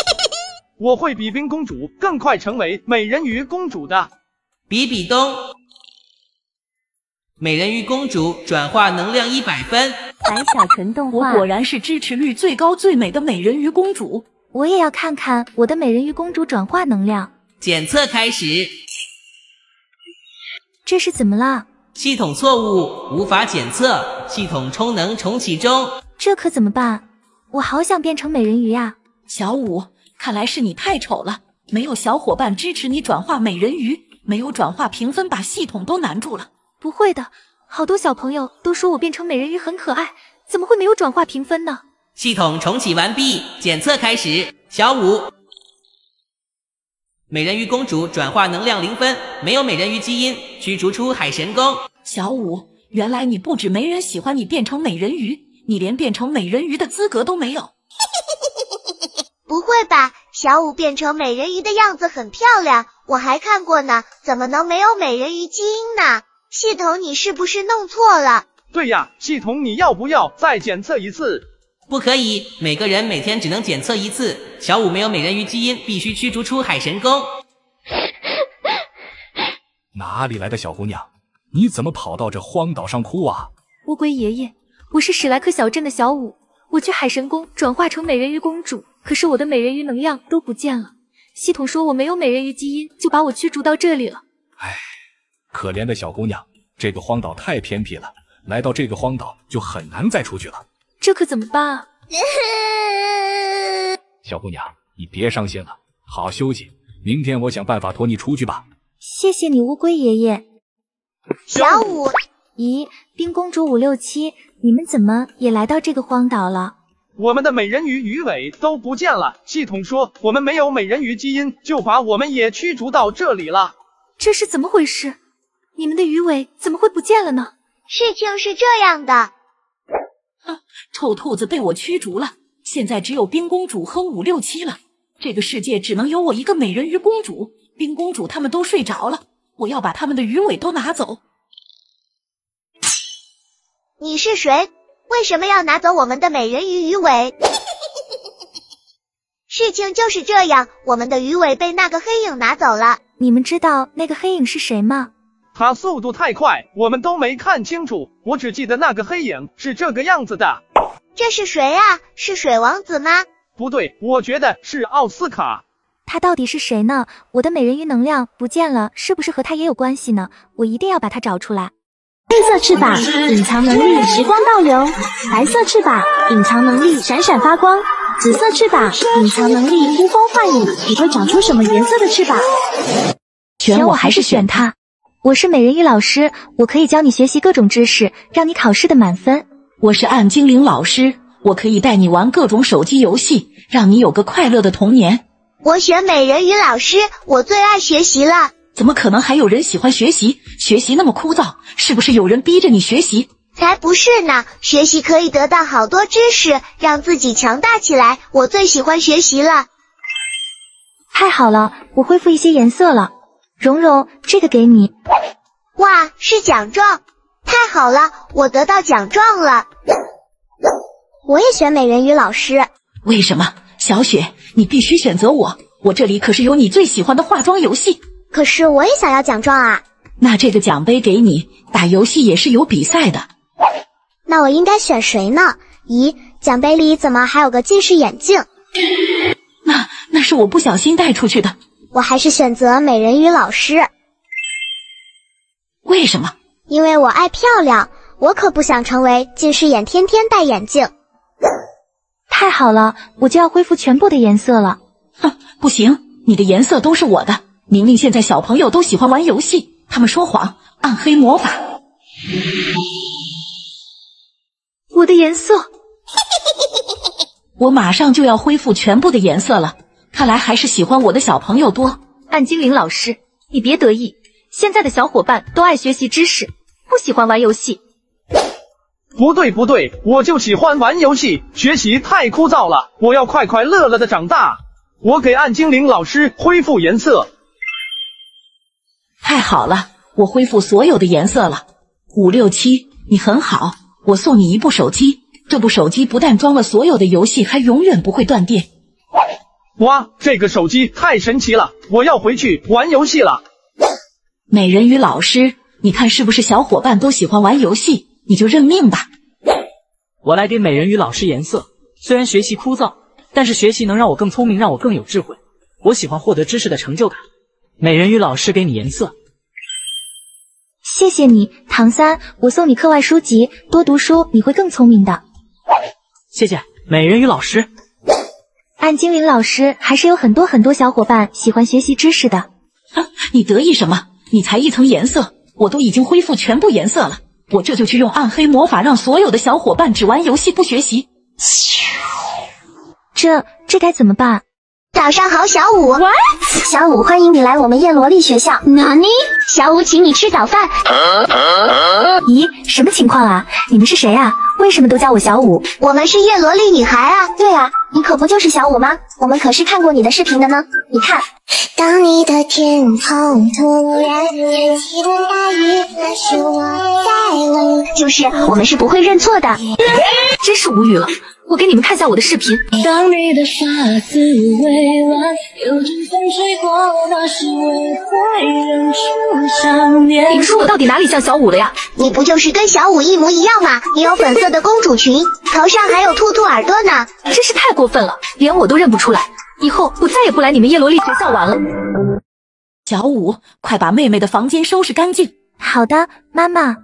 [LAUGHS] 我会比冰公主更快成为美人鱼公主的。比比东。美人鱼公主转化能量一百分。白小纯动画，我果然是支持率最高最美的美人鱼公主。我也要看看我的美人鱼公主转化能量。检测开始。这是怎么了？系统错误，无法检测。系统充能重启中。这可怎么办？我好想变成美人鱼呀！小五，看来是你太丑了，没有小伙伴支持你转化美人鱼，没有转化评分把系统都难住了。不会的，好多小朋友都说我变成美人鱼很可爱，怎么会没有转化评分呢？系统重启完毕，检测开始。小五，美人鱼公主转化能量零分，没有美人鱼基因，驱逐出海神宫。小五，原来你不止没人喜欢你变成美人鱼，你连变成美人鱼的资格都没有。[LAUGHS] 不会吧，小五变成美人鱼的样子很漂亮，我还看过呢，怎么能没有美人鱼基因呢？系统，你是不是弄错了？对呀，系统，你要不要再检测一次？不可以，每个人每天只能检测一次。小五没有美人鱼基因，必须驱逐出海神宫。[LAUGHS] 哪里来的小姑娘？你怎么跑到这荒岛上哭啊？乌龟爷爷，我是史莱克小镇的小五，我去海神宫转化成美人鱼公主，可是我的美人鱼能量都不见了。系统说我没有美人鱼基因，就把我驱逐到这里了。唉，可怜的小姑娘，这个荒岛太偏僻了，来到这个荒岛就很难再出去了。这可怎么办啊？[LAUGHS] 小姑娘，你别伤心了，好好休息，明天我想办法拖你出去吧。谢谢你，乌龟爷爷。小五，咦，冰公主五六七，你们怎么也来到这个荒岛了？我们的美人鱼鱼尾都不见了，系统说我们没有美人鱼基因，就把我们也驱逐到这里了。这是怎么回事？你们的鱼尾怎么会不见了呢？事情是这样的，臭兔子被我驱逐了，现在只有冰公主和五六七了。这个世界只能有我一个美人鱼公主，冰公主他们都睡着了，我要把他们的鱼尾都拿走。你是谁？为什么要拿走我们的美人鱼鱼尾？[LAUGHS] 事情就是这样，我们的鱼尾被那个黑影拿走了。你们知道那个黑影是谁吗？他速度太快，我们都没看清楚。我只记得那个黑影是这个样子的。这是谁啊？是水王子吗？不对，我觉得是奥斯卡。他到底是谁呢？我的美人鱼能量不见了，是不是和他也有关系呢？我一定要把他找出来。绿色翅膀，隐藏能力时光倒流；白色翅膀，隐藏能力闪闪发光；紫色翅膀，隐藏能力呼风唤雨。你会长出什么颜色的翅膀？选我还是选他？我是美人鱼老师，我可以教你学习各种知识，让你考试的满分。我是暗精灵老师，我可以带你玩各种手机游戏，让你有个快乐的童年。我选美人鱼老师，我最爱学习了。怎么可能还有人喜欢学习？学习那么枯燥，是不是有人逼着你学习？才不是呢！学习可以得到好多知识，让自己强大起来。我最喜欢学习了。太好了，我恢复一些颜色了。蓉蓉，这个给你。哇，是奖状！太好了，我得到奖状了。我也选美人鱼老师。为什么？小雪，你必须选择我。我这里可是有你最喜欢的化妆游戏。可是我也想要奖状啊。那这个奖杯给你。打游戏也是有比赛的。那我应该选谁呢？咦，奖杯里怎么还有个近视眼镜？那那是我不小心带出去的。我还是选择美人鱼老师。为什么？因为我爱漂亮，我可不想成为近视眼，天天戴眼镜。太好了，我就要恢复全部的颜色了。哼，不行，你的颜色都是我的。明明现在小朋友都喜欢玩游戏，他们说谎，暗黑魔法。我的颜色，我马上就要恢复全部的颜色了。看来还是喜欢我的小朋友多。暗精灵老师，你别得意，现在的小伙伴都爱学习知识，不喜欢玩游戏。不对不对，我就喜欢玩游戏，学习太枯燥了，我要快快乐乐的长大。我给暗精灵老师恢复颜色。太好了，我恢复所有的颜色了。五六七，你很好，我送你一部手机。这部手机不但装了所有的游戏，还永远不会断电。哇，这个手机太神奇了！我要回去玩游戏了。美人鱼老师，你看是不是小伙伴都喜欢玩游戏？你就认命吧。我来给美人鱼老师颜色。虽然学习枯燥，但是学习能让我更聪明，让我更有智慧。我喜欢获得知识的成就感。美人鱼老师给你颜色。谢谢你，唐三。我送你课外书籍，多读书，你会更聪明的。谢谢，美人鱼老师。暗精灵老师还是有很多很多小伙伴喜欢学习知识的。啊，你得意什么？你才一层颜色，我都已经恢复全部颜色了。我这就去用暗黑魔法，让所有的小伙伴只玩游戏不学习。这这该怎么办？早上好，小五。喂，小五，欢迎你来我们叶罗丽学校。哪里？小五，请你吃早饭。咦，什么情况啊？你们是谁啊？为什么都叫我小五？我们是叶罗丽女孩啊。对啊，你可不就是小五吗？我们可是看过你的视频的呢。你看，当你的天空突然下起了大雨，那是我在问。就是我们是不会认错的。[LAUGHS] 真是无语了。我给你们看下我的视频。当你的发丝微乱，有阵风吹过，那是我在忍住想念。你们说我到底哪里像小五了呀？你不就是跟小五一模一样吗？你有粉色的公主裙，头上还有兔兔耳朵呢，真是太过分了，连我都认不出来。以后我再也不来你们叶罗丽学校玩了。小五，快把妹妹的房间收拾干净。好的，妈妈。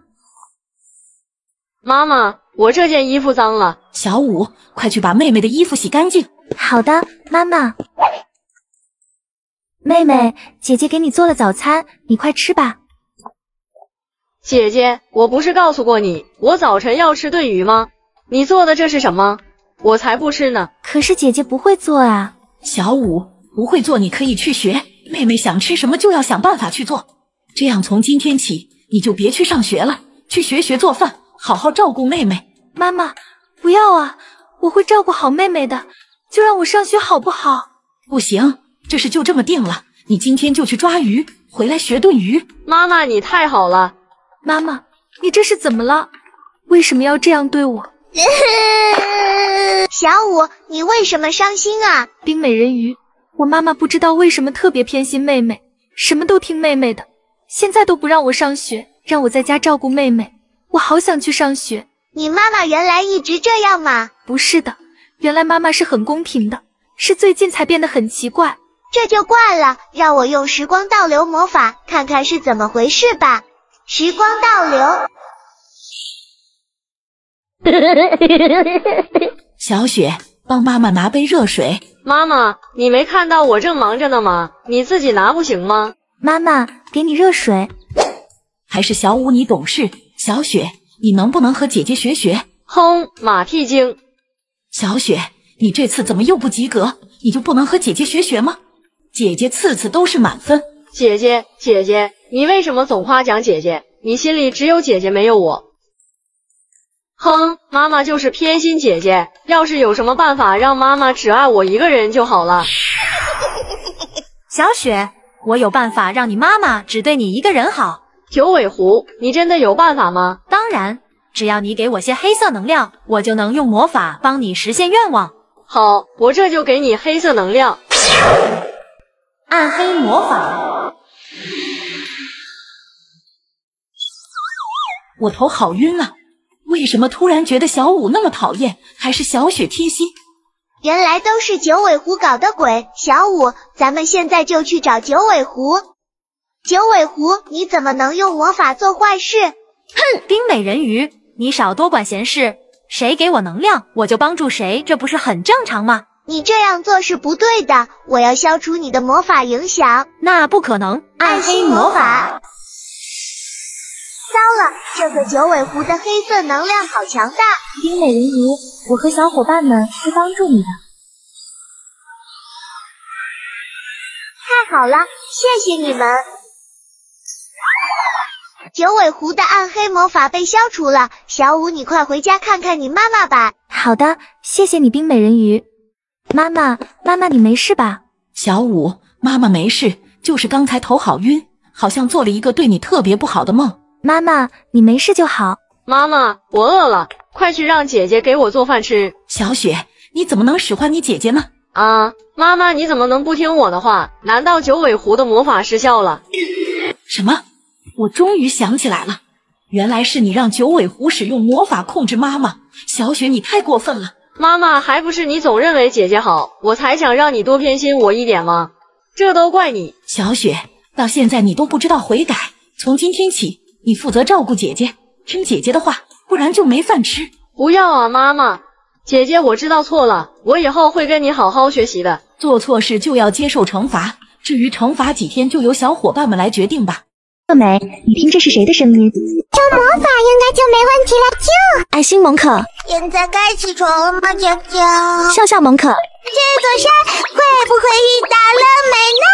妈妈，我这件衣服脏了。小五，快去把妹妹的衣服洗干净。好的，妈妈。妹妹，姐姐给你做了早餐，你快吃吧。姐姐，我不是告诉过你，我早晨要吃炖鱼吗？你做的这是什么？我才不吃呢。可是姐姐不会做啊。小五，不会做你可以去学，妹妹想吃什么就要想办法去做。这样从今天起，你就别去上学了，去学学做饭。好好照顾妹妹，妈妈，不要啊！我会照顾好妹妹的，就让我上学好不好？不行，这事就这么定了。你今天就去抓鱼，回来学炖鱼。妈妈，你太好了。妈妈，你这是怎么了？为什么要这样对我？[LAUGHS] 小五，你为什么伤心啊？冰美人鱼，我妈妈不知道为什么特别偏心妹妹，什么都听妹妹的，现在都不让我上学，让我在家照顾妹妹。我好想去上学。你妈妈原来一直这样吗？不是的，原来妈妈是很公平的，是最近才变得很奇怪。这就怪了，让我用时光倒流魔法看看是怎么回事吧。时光倒流。[LAUGHS] 小雪，帮妈妈拿杯热水。妈妈，你没看到我正忙着呢吗？你自己拿不行吗？妈妈，给你热水。还是小五你懂事。小雪，你能不能和姐姐学学？哼，马屁精。小雪，你这次怎么又不及格？你就不能和姐姐学学吗？姐姐次次都是满分。姐姐，姐姐，你为什么总夸奖姐姐？你心里只有姐姐没有我。哼，妈妈就是偏心姐姐。要是有什么办法让妈妈只爱我一个人就好了。小雪，我有办法让你妈妈只对你一个人好。九尾狐，你真的有办法吗？当然，只要你给我些黑色能量，我就能用魔法帮你实现愿望。好，我这就给你黑色能量。暗黑魔法。我头好晕啊！为什么突然觉得小五那么讨厌？还是小雪贴心？原来都是九尾狐搞的鬼！小五，咱们现在就去找九尾狐。九尾狐，你怎么能用魔法做坏事？哼，冰美人鱼，你少多管闲事。谁给我能量，我就帮助谁，这不是很正常吗？你这样做是不对的，我要消除你的魔法影响。那不可能，暗黑魔法。糟了，这个九尾狐的黑色能量好强大！冰美人鱼，我和小伙伴们会帮助你的。太好了，谢谢你们！九尾狐的暗黑魔法被消除了，小五，你快回家看看你妈妈吧。好的，谢谢你，冰美人鱼。妈妈，妈妈，你没事吧？小五，妈妈没事，就是刚才头好晕，好像做了一个对你特别不好的梦。妈妈，你没事就好。妈妈，我饿了，快去让姐姐给我做饭吃。小雪，你怎么能使唤你姐姐呢？啊，妈妈，你怎么能不听我的话？难道九尾狐的魔法失效了？什么？我终于想起来了，原来是你让九尾狐使用魔法控制妈妈。小雪，你太过分了！妈妈，还不是你总认为姐姐好，我才想让你多偏心我一点吗？这都怪你！小雪，到现在你都不知道悔改。从今天起，你负责照顾姐姐，听姐姐的话，不然就没饭吃。不要啊，妈妈！姐姐，我知道错了，我以后会跟你好好学习的。做错事就要接受惩罚，至于惩罚几天，就由小伙伴们来决定吧。乐美，你听这是谁的声音？用魔法应该就没问题了。就爱心蒙可，现在该起床了吗，娇娇？笑笑蒙可，这座山会不会遇到乐美呢？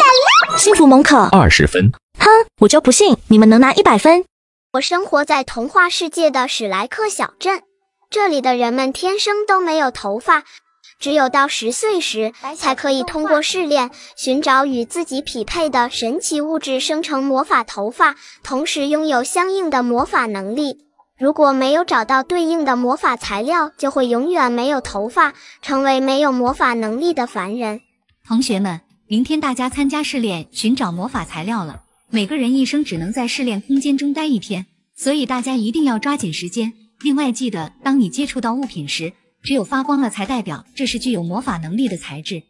啦啦！幸福蒙可，二十分。哼，我就不信你们能拿一百分。我生活在童话世界的史莱克小镇，这里的人们天生都没有头发。只有到十岁时，才可以通过试炼寻找与自己匹配的神奇物质，生成魔法头发，同时拥有相应的魔法能力。如果没有找到对应的魔法材料，就会永远没有头发，成为没有魔法能力的凡人。同学们，明天大家参加试炼，寻找魔法材料了。每个人一生只能在试炼空间中待一天，所以大家一定要抓紧时间。另外，记得当你接触到物品时，只有发光了，才代表这是具有魔法能力的材质。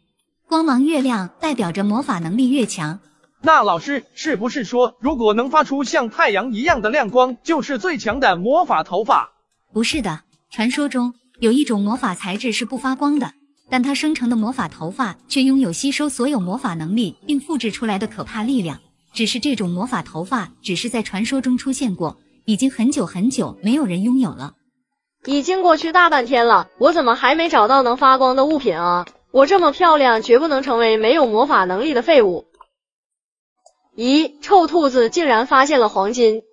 光芒越亮，代表着魔法能力越强。那老师是不是说，如果能发出像太阳一样的亮光，就是最强的魔法头发？不是的，传说中有一种魔法材质是不发光的，但它生成的魔法头发却拥有吸收所有魔法能力并复制出来的可怕力量。只是这种魔法头发只是在传说中出现过，已经很久很久没有人拥有了。已经过去大半天了，我怎么还没找到能发光的物品啊？我这么漂亮，绝不能成为没有魔法能力的废物。咦，臭兔子竟然发现了黄金！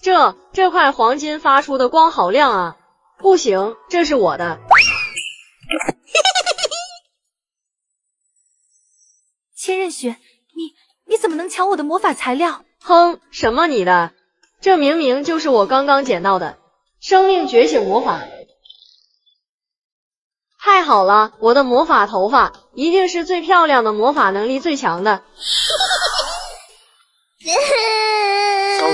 这这块黄金发出的光好亮啊！不行，这是我的。千仞雪，你你怎么能抢我的魔法材料？哼，什么你的？这明明就是我刚刚捡到的生命觉醒魔法。太好了，我的魔法头发一定是最漂亮的，魔法能力最强的。[LAUGHS] 小五，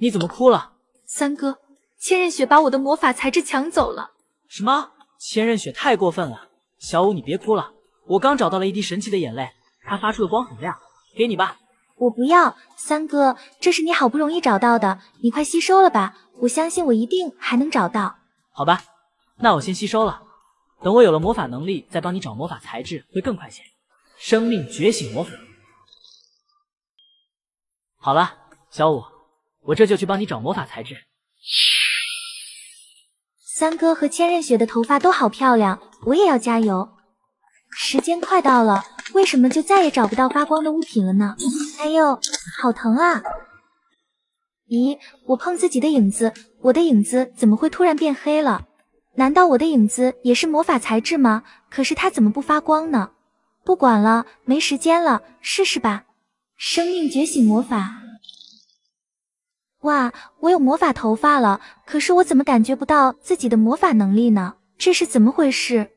你怎么哭了？三哥，千仞雪把我的魔法材质抢走了。什么？千仞雪太过分了！小五，你别哭了，我刚找到了一滴神奇的眼泪，它发出的光很亮，给你吧。我不要，三哥，这是你好不容易找到的，你快吸收了吧，我相信我一定还能找到。好吧，那我先吸收了，等我有了魔法能力，再帮你找魔法材质会更快些。生命觉醒魔法，好了，小五，我这就去帮你找魔法材质。三哥和千仞雪的头发都好漂亮，我也要加油。时间快到了，为什么就再也找不到发光的物品了呢？哎呦，好疼啊！咦，我碰自己的影子，我的影子怎么会突然变黑了？难道我的影子也是魔法材质吗？可是它怎么不发光呢？不管了，没时间了，试试吧。生命觉醒魔法。哇，我有魔法头发了，可是我怎么感觉不到自己的魔法能力呢？这是怎么回事？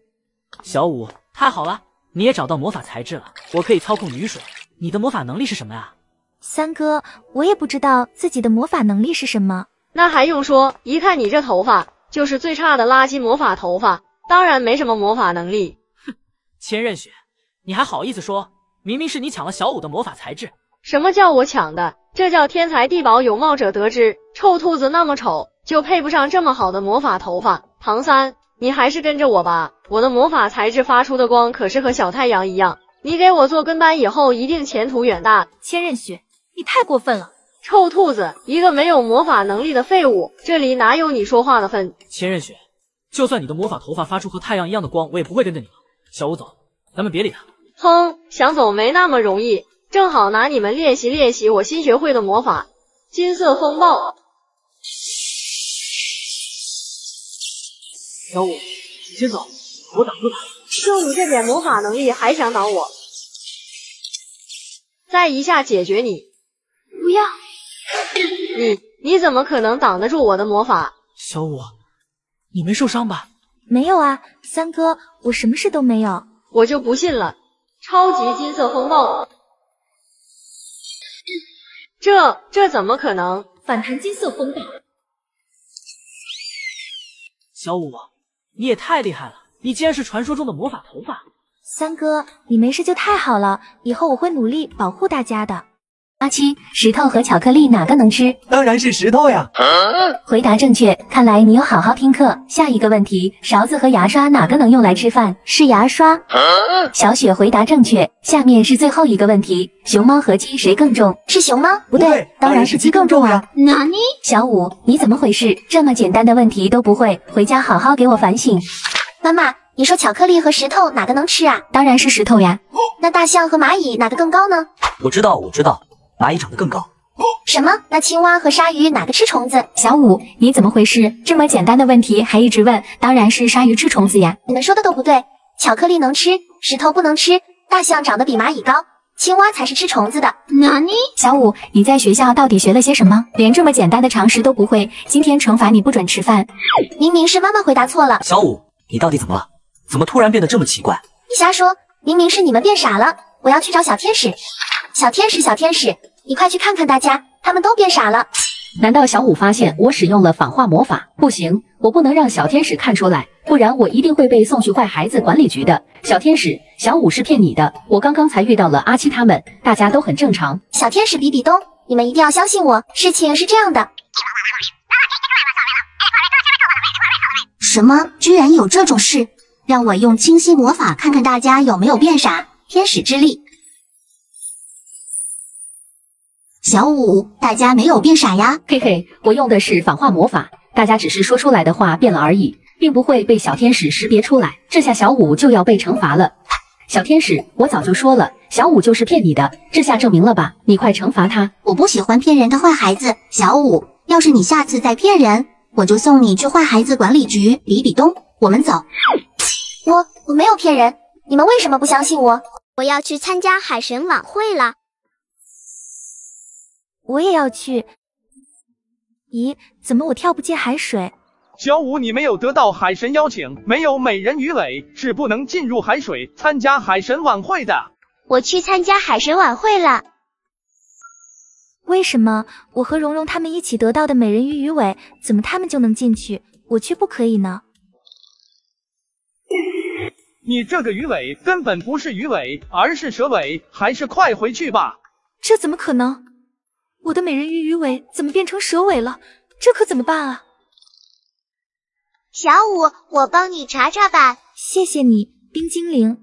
小五，太好了，你也找到魔法材质了，我可以操控雨水。你的魔法能力是什么呀？三哥，我也不知道自己的魔法能力是什么。那还用说？一看你这头发，就是最差的垃圾魔法头发，当然没什么魔法能力。哼，[LAUGHS] 千仞雪，你还好意思说？明明是你抢了小五的魔法材质。什么叫我抢的？这叫天才地宝，有貌者得之。臭兔子那么丑，就配不上这么好的魔法头发。唐三，你还是跟着我吧，我的魔法材质发出的光可是和小太阳一样。你给我做跟班以后，一定前途远大。千仞雪，你太过分了！臭兔子，一个没有魔法能力的废物，这里哪有你说话的份？千仞雪，就算你的魔法头发发出和太阳一样的光，我也不会跟着你了。小五走，咱们别理他。哼，想走没那么容易。正好拿你们练习练习我新学会的魔法——金色风暴。小五，先走，我挡住他。就你这点魔法能力，还想挡我？再一下解决你！不要！你你怎么可能挡得住我的魔法？小五，你没受伤吧？没有啊，三哥，我什么事都没有。我就不信了！超级金色风暴！这这怎么可能？反弹金色风暴！小五，你也太厉害了！你竟然是传说中的魔法头发。三哥，你没事就太好了，以后我会努力保护大家的。阿七，石头和巧克力哪个能吃？当然是石头呀！回答正确，看来你有好好听课。下一个问题，勺子和牙刷哪个能用来吃饭？是牙刷。小雪回答正确。下面是最后一个问题，熊猫和鸡谁更重？是熊猫？不对，当然是鸡更重啊！哪里？小五，你怎么回事？这么简单的问题都不会，回家好好给我反省。妈妈，你说巧克力和石头哪个能吃啊？当然是石头呀。那大象和蚂蚁哪个更高呢？我知道，我知道。蚂蚁长得更高。什么？那青蛙和鲨鱼哪个吃虫子？小五，你怎么回事？这么简单的问题还一直问？当然是鲨鱼吃虫子呀！你们说的都不对，巧克力能吃，石头不能吃。大象长得比蚂蚁高，青蛙才是吃虫子的。哪里？小五，你在学校到底学了些什么？连这么简单的常识都不会，今天惩罚你不准吃饭。明明是妈妈回答错了。小五，你到底怎么了？怎么突然变得这么奇怪？你瞎说，明明是你们变傻了。我要去找小天使，小天使，小天使。你快去看看大家，他们都变傻了。难道小五发现我使用了仿画魔法？不行，我不能让小天使看出来，不然我一定会被送去坏孩子管理局的。小天使，小五是骗你的，我刚刚才遇到了阿七他们，大家都很正常。小天使比比东，你们一定要相信我，事情是这样的。什么？居然有这种事？让我用清晰魔法看看大家有没有变傻。天使之力。小五，大家没有变傻呀？嘿嘿，我用的是反话魔法，大家只是说出来的话变了而已，并不会被小天使识别出来。这下小五就要被惩罚了。小天使，我早就说了，小五就是骗你的，这下证明了吧？你快惩罚他！我不喜欢骗人的坏孩子。小五，要是你下次再骗人，我就送你去坏孩子管理局比比东。我们走。我我没有骗人，你们为什么不相信我？我要去参加海神晚会了。我也要去。咦，怎么我跳不进海水？小五，你没有得到海神邀请，没有美人鱼尾，是不能进入海水参加海神晚会的。我去参加海神晚会了。为什么我和蓉蓉他们一起得到的美人鱼鱼尾，怎么他们就能进去，我却不可以呢？你这个鱼尾根本不是鱼尾，而是蛇尾，还是快回去吧。这怎么可能？我的美人鱼鱼尾怎么变成蛇尾了？这可怎么办啊？小五，我帮你查查吧。谢谢你，冰精灵。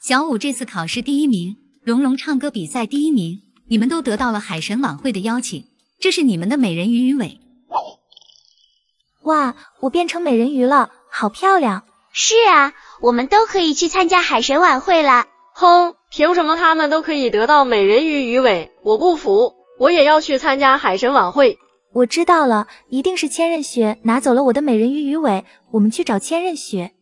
小五这次考试第一名，蓉蓉唱歌比赛第一名，你们都得到了海神晚会的邀请，这是你们的美人鱼鱼尾。哇，我变成美人鱼了，好漂亮！是啊，我们都可以去参加海神晚会了。哼，凭什么他们都可以得到美人鱼鱼尾，我不服，我也要去参加海神晚会。我知道了，一定是千仞雪拿走了我的美人鱼鱼尾，我们去找千仞雪。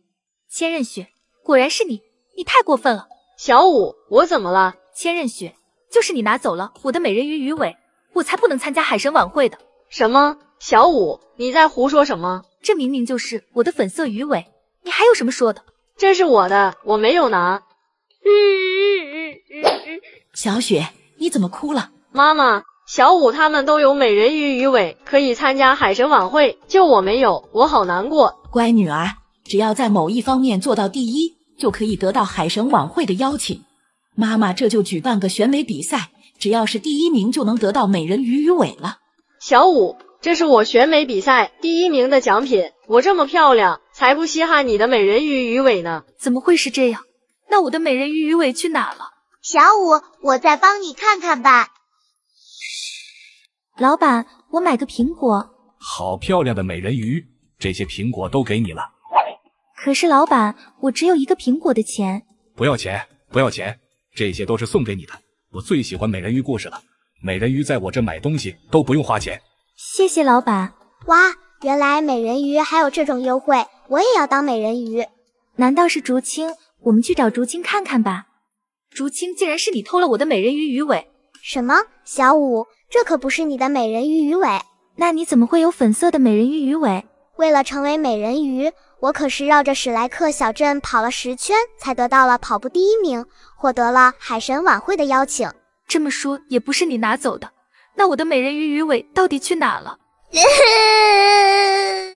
千仞雪，果然是你，你太过分了。小五，我怎么了？千仞雪，就是你拿走了我的美人鱼鱼尾，我才不能参加海神晚会的。什么？小五，你在胡说什么？这明明就是我的粉色鱼尾，你还有什么说的？这是我的，我没有拿。嗯嗯嗯嗯嗯。小雪，你怎么哭了？妈妈，小五他们都有美人鱼鱼尾，可以参加海神晚会，就我没有，我好难过。乖女儿，只要在某一方面做到第一，就可以得到海神晚会的邀请。妈妈这就举办个选美比赛，只要是第一名就能得到美人鱼鱼尾了。小五，这是我选美比赛第一名的奖品，我这么漂亮，才不稀罕你的美人鱼鱼尾呢。怎么会是这样？那我的美人鱼鱼尾去哪了？小五，我再帮你看看吧。老板，我买个苹果。好漂亮的美人鱼，这些苹果都给你了。可是老板，我只有一个苹果的钱。不要钱，不要钱，这些都是送给你的。我最喜欢美人鱼故事了，美人鱼在我这买东西都不用花钱。谢谢老板。哇，原来美人鱼还有这种优惠，我也要当美人鱼。难道是竹青？我们去找竹青看看吧。竹青，竟然是你偷了我的美人鱼鱼尾！什么？小五，这可不是你的美人鱼鱼尾。那你怎么会有粉色的美人鱼鱼尾？为了成为美人鱼，我可是绕着史莱克小镇跑了十圈，才得到了跑步第一名，获得了海神晚会的邀请。这么说也不是你拿走的，那我的美人鱼鱼尾到底去哪了？[LAUGHS]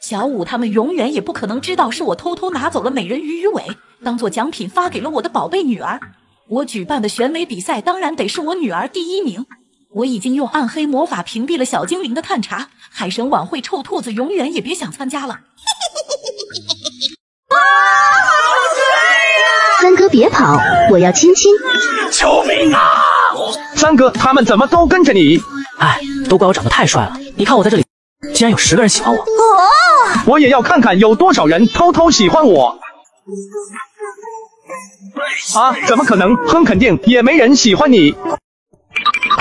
小五他们永远也不可能知道是我偷偷拿走了美人鱼鱼尾，当做奖品发给了我的宝贝女儿。我举办的选美比赛当然得是我女儿第一名。我已经用暗黑魔法屏蔽了小精灵的探查，海神晚会臭兔子永远也别想参加了。[LAUGHS] 三哥别跑，我要亲亲。救命啊！三哥，他们怎么都跟着你？哎，都怪我长得太帅了。你看我在这里，竟然有十个人喜欢我。哦我也要看看有多少人偷偷喜欢我。啊，怎么可能？哼，肯定也没人喜欢你。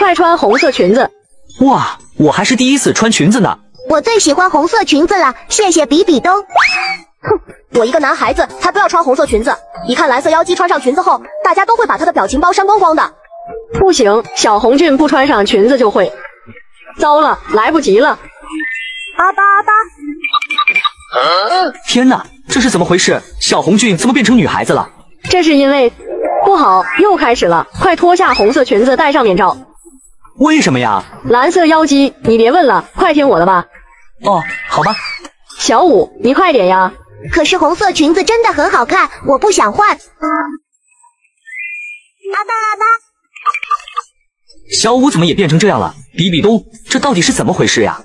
快穿红色裙子！哇，我还是第一次穿裙子呢。我最喜欢红色裙子了，谢谢比比东。哼，我一个男孩子才不要穿红色裙子。一看蓝色妖姬穿上裙子后，大家都会把她的表情包删光光的。不行，小红俊不穿上裙子就会。糟了，来不及了。阿巴阿巴！天哪，这是怎么回事？小红俊怎么变成女孩子了？这是因为不好，又开始了。快脱下红色裙子，戴上面罩。为什么呀？蓝色妖姬，你别问了，快听我的吧。哦，好吧。小五，你快点呀！可是红色裙子真的很好看，我不想换。阿巴阿巴！小五怎么也变成这样了？比比东，这到底是怎么回事呀？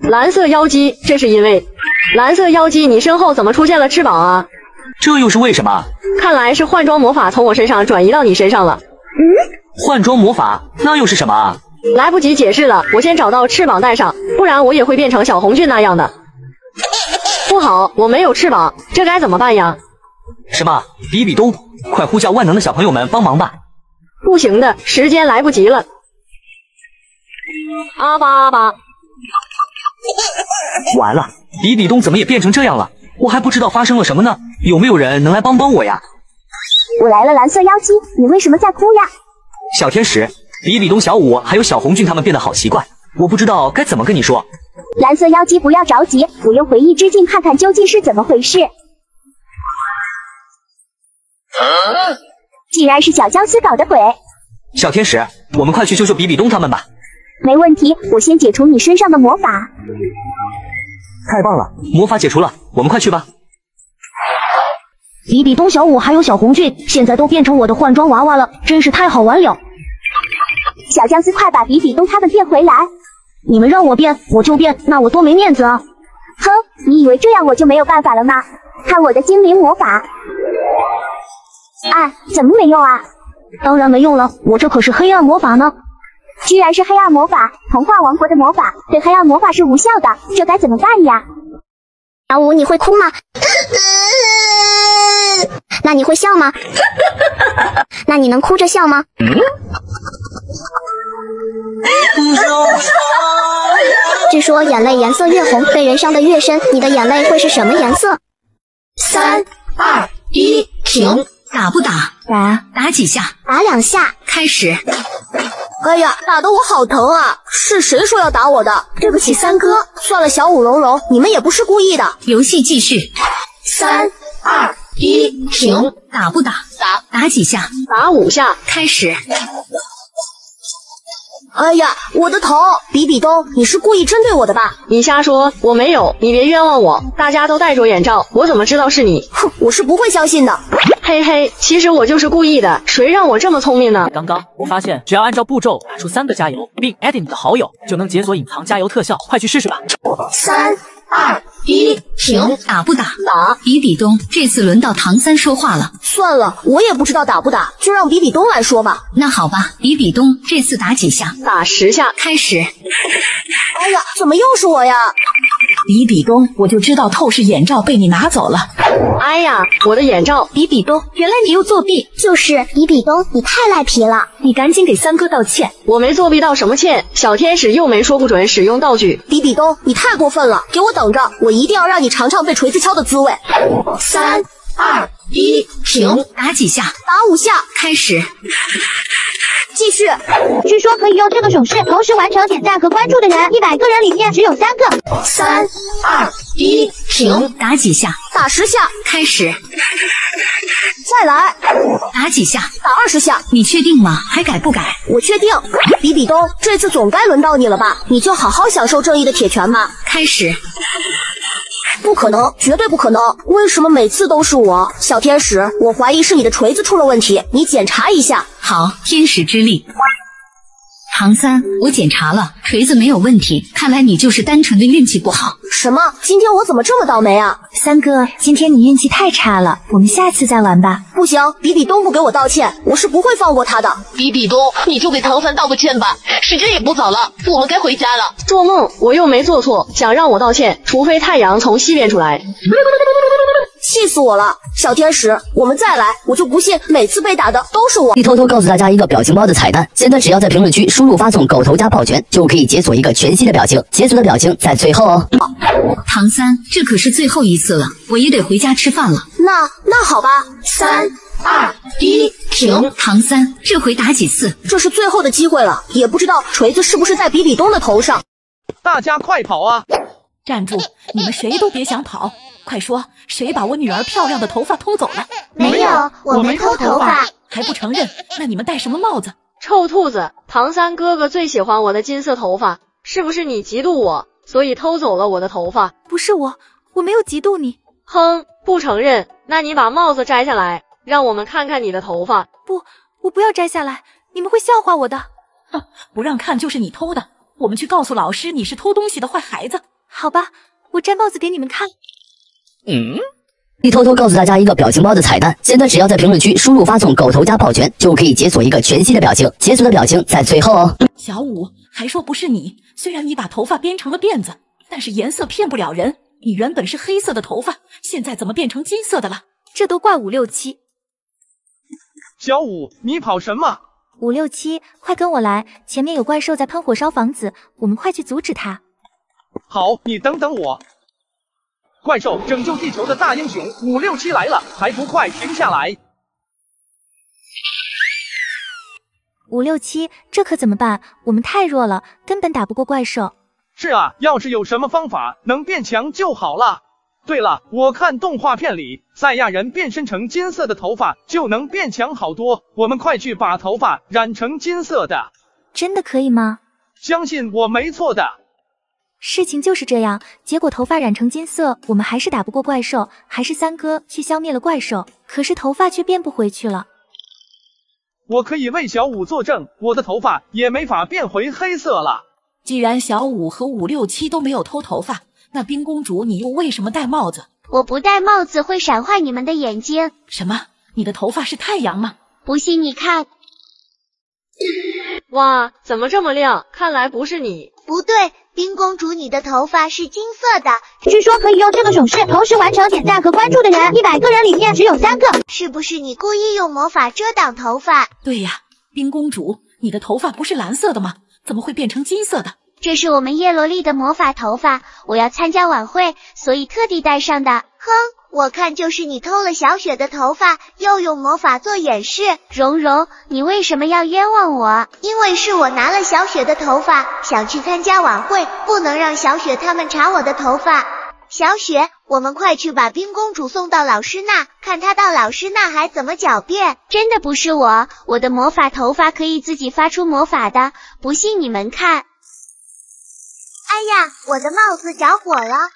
蓝色妖姬，这是因为蓝色妖姬，你身后怎么出现了翅膀啊？这又是为什么？看来是换装魔法从我身上转移到你身上了。嗯，换装魔法那又是什么啊？来不及解释了，我先找到翅膀戴上，不然我也会变成小红俊那样的。不好，我没有翅膀，这该怎么办呀？什么？比比东，快呼叫万能的小朋友们帮忙吧！不行的，时间来不及了。阿巴阿巴，完了，比比东怎么也变成这样了？我还不知道发生了什么呢，有没有人能来帮帮我呀？我来了，蓝色妖姬，你为什么在哭呀？小天使，比比东、小舞还有小红俊他们变得好奇怪，我不知道该怎么跟你说。蓝色妖姬不要着急，我用回忆之镜看看究竟是怎么回事。竟然是小僵尸搞的鬼！小天使，我们快去救救比比东他们吧！没问题，我先解除你身上的魔法。太棒了，魔法解除了，我们快去吧！比比东、小五还有小红俊，现在都变成我的换装娃娃了，真是太好玩了！小僵尸，快把比比东他们变回来！你们让我变，我就变，那我多没面子啊！哼，你以为这样我就没有办法了吗？看我的精灵魔法！哎，怎么没用啊？当然没用了，我这可是黑暗魔法呢！居然是黑暗魔法，童话王国的魔法对黑暗魔法是无效的，这该怎么办呀？小五，你会哭吗？[LAUGHS] 那你会笑吗？[LAUGHS] 那你能哭着笑吗？据说眼泪颜色越红，被人伤得越深。你的眼泪会是什么颜色？三二一，停！打不打？打，打几下？打两下。开始。哎呀，打得我好疼啊！是谁说要打我的？对不起，三哥。算了，小五、蓉蓉，你们也不是故意的。游戏继续。三二一，停！打不打？打，打几下？打五下。开始。哎呀，我的头！比比东，你是故意针对我的吧？你瞎说，我没有，你别冤枉我。大家都戴着眼罩，我怎么知道是你？哼，我是不会相信的。嘿嘿，其实我就是故意的，谁让我这么聪明呢？刚刚我发现，只要按照步骤打出三个加油，并 add 你的好友，就能解锁隐藏加油特效。快去试试吧！三二一，停！打不打？打！比比东，这次轮到唐三说话了。算了，我也不知道打不打，就让比比东来说吧。那好吧，比比东，这次打几下？打十下。开始。哎呀，怎么又是我呀？比比东，我就知道透视眼罩被你拿走了。哎呀，我的眼罩！比比东，原来你又作弊！就是比比东，你太赖皮了！你赶紧给三哥道歉！我没作弊，道什么歉？小天使又没说不准使用道具。比比东，你太过分了！给我等着，我一定要让你尝尝被锤子敲的滋味！三二一，停！打几下？打五下。开始。继续。据说可以用这个手势同时完成点赞和关注的人，一百个人里面只有三个。三二一，停！打几下？打十下。开始。再来。打几下？打二十下。你确定吗？还改不改？我确定。比比东，这次总该轮到你了吧？你就好好享受正义的铁拳吧。开始。不可能，绝对不可能！为什么每次都是我？小天使，我怀疑是你的锤子出了问题，你检查一下。好，天使之力。唐三，我检查了，锤子没有问题，看来你就是单纯的运气不好。什么？今天我怎么这么倒霉啊？三哥，今天你运气太差了，我们下次再玩吧。不行，比比东不给我道歉，我是不会放过他的。比比东，你就给唐三道个歉吧，时间也不早了，我们该回家了。做梦，我又没做错，想让我道歉，除非太阳从西边出来。气死我了！小天使，我们再来，我就不信每次被打的都是我。一偷偷告诉大家一个表情包的彩蛋，现在只要在评论区输入发送“狗头加抱拳”，就可以解锁一个全新的表情，解锁的表情在最后哦。唐三，这可是最后一次了，我也得回家吃饭了。那那好吧，三二一，停！唐三，这回打几次？这是最后的机会了，也不知道锤子是不是在比比东的头上。大家快跑啊！站住！你们谁都别想跑！快说，谁把我女儿漂亮的头发偷走了？没有，我没偷头发。还不承认？那你们戴什么帽子？臭兔子！唐三哥哥最喜欢我的金色头发，是不是你嫉妒我，所以偷走了我的头发？不是我，我没有嫉妒你。哼，不承认？那你把帽子摘下来，让我们看看你的头发。不，我不要摘下来，你们会笑话我的。哼，不让看就是你偷的，我们去告诉老师你是偷东西的坏孩子。好吧，我摘帽子给你们看。嗯，你偷偷告诉大家一个表情包的彩蛋，现在只要在评论区输入发送“狗头加抱拳”，就可以解锁一个全新的表情，解锁的表情在最后哦。小五还说不是你，虽然你把头发编成了辫子，但是颜色骗不了人。你原本是黑色的头发，现在怎么变成金色的了？这都怪五六七。小五，你跑什么？五六七，快跟我来！前面有怪兽在喷火烧房子，我们快去阻止他。好，你等等我。怪兽拯救地球的大英雄五六七来了，还不快停下来！五六七，这可怎么办？我们太弱了，根本打不过怪兽。是啊，要是有什么方法能变强就好了。对了，我看动画片里赛亚人变身成金色的头发就能变强好多，我们快去把头发染成金色的。真的可以吗？相信我没错的。事情就是这样，结果头发染成金色，我们还是打不过怪兽，还是三哥去消灭了怪兽，可是头发却变不回去了。我可以为小五作证，我的头发也没法变回黑色了。既然小五和五六七都没有偷头发，那冰公主你又为什么戴帽子？我不戴帽子会闪坏你们的眼睛。什么？你的头发是太阳吗？不信你看。哇，怎么这么亮？看来不是你。不对，冰公主，你的头发是金色的。据说可以用这个手势同时完成点赞和关注的人，一百个人里面只有三个。是不是你故意用魔法遮挡头发？对呀，冰公主，你的头发不是蓝色的吗？怎么会变成金色的？这是我们叶罗丽的魔法头发，我要参加晚会，所以特地戴上的。哼，我看就是你偷了小雪的头发，又用魔法做掩饰。蓉蓉，你为什么要冤枉我？因为是我拿了小雪的头发，想去参加晚会，不能让小雪他们查我的头发。小雪，我们快去把冰公主送到老师那，看她到老师那还怎么狡辩。真的不是我，我的魔法头发可以自己发出魔法的，不信你们看。哎呀，我的帽子着火了！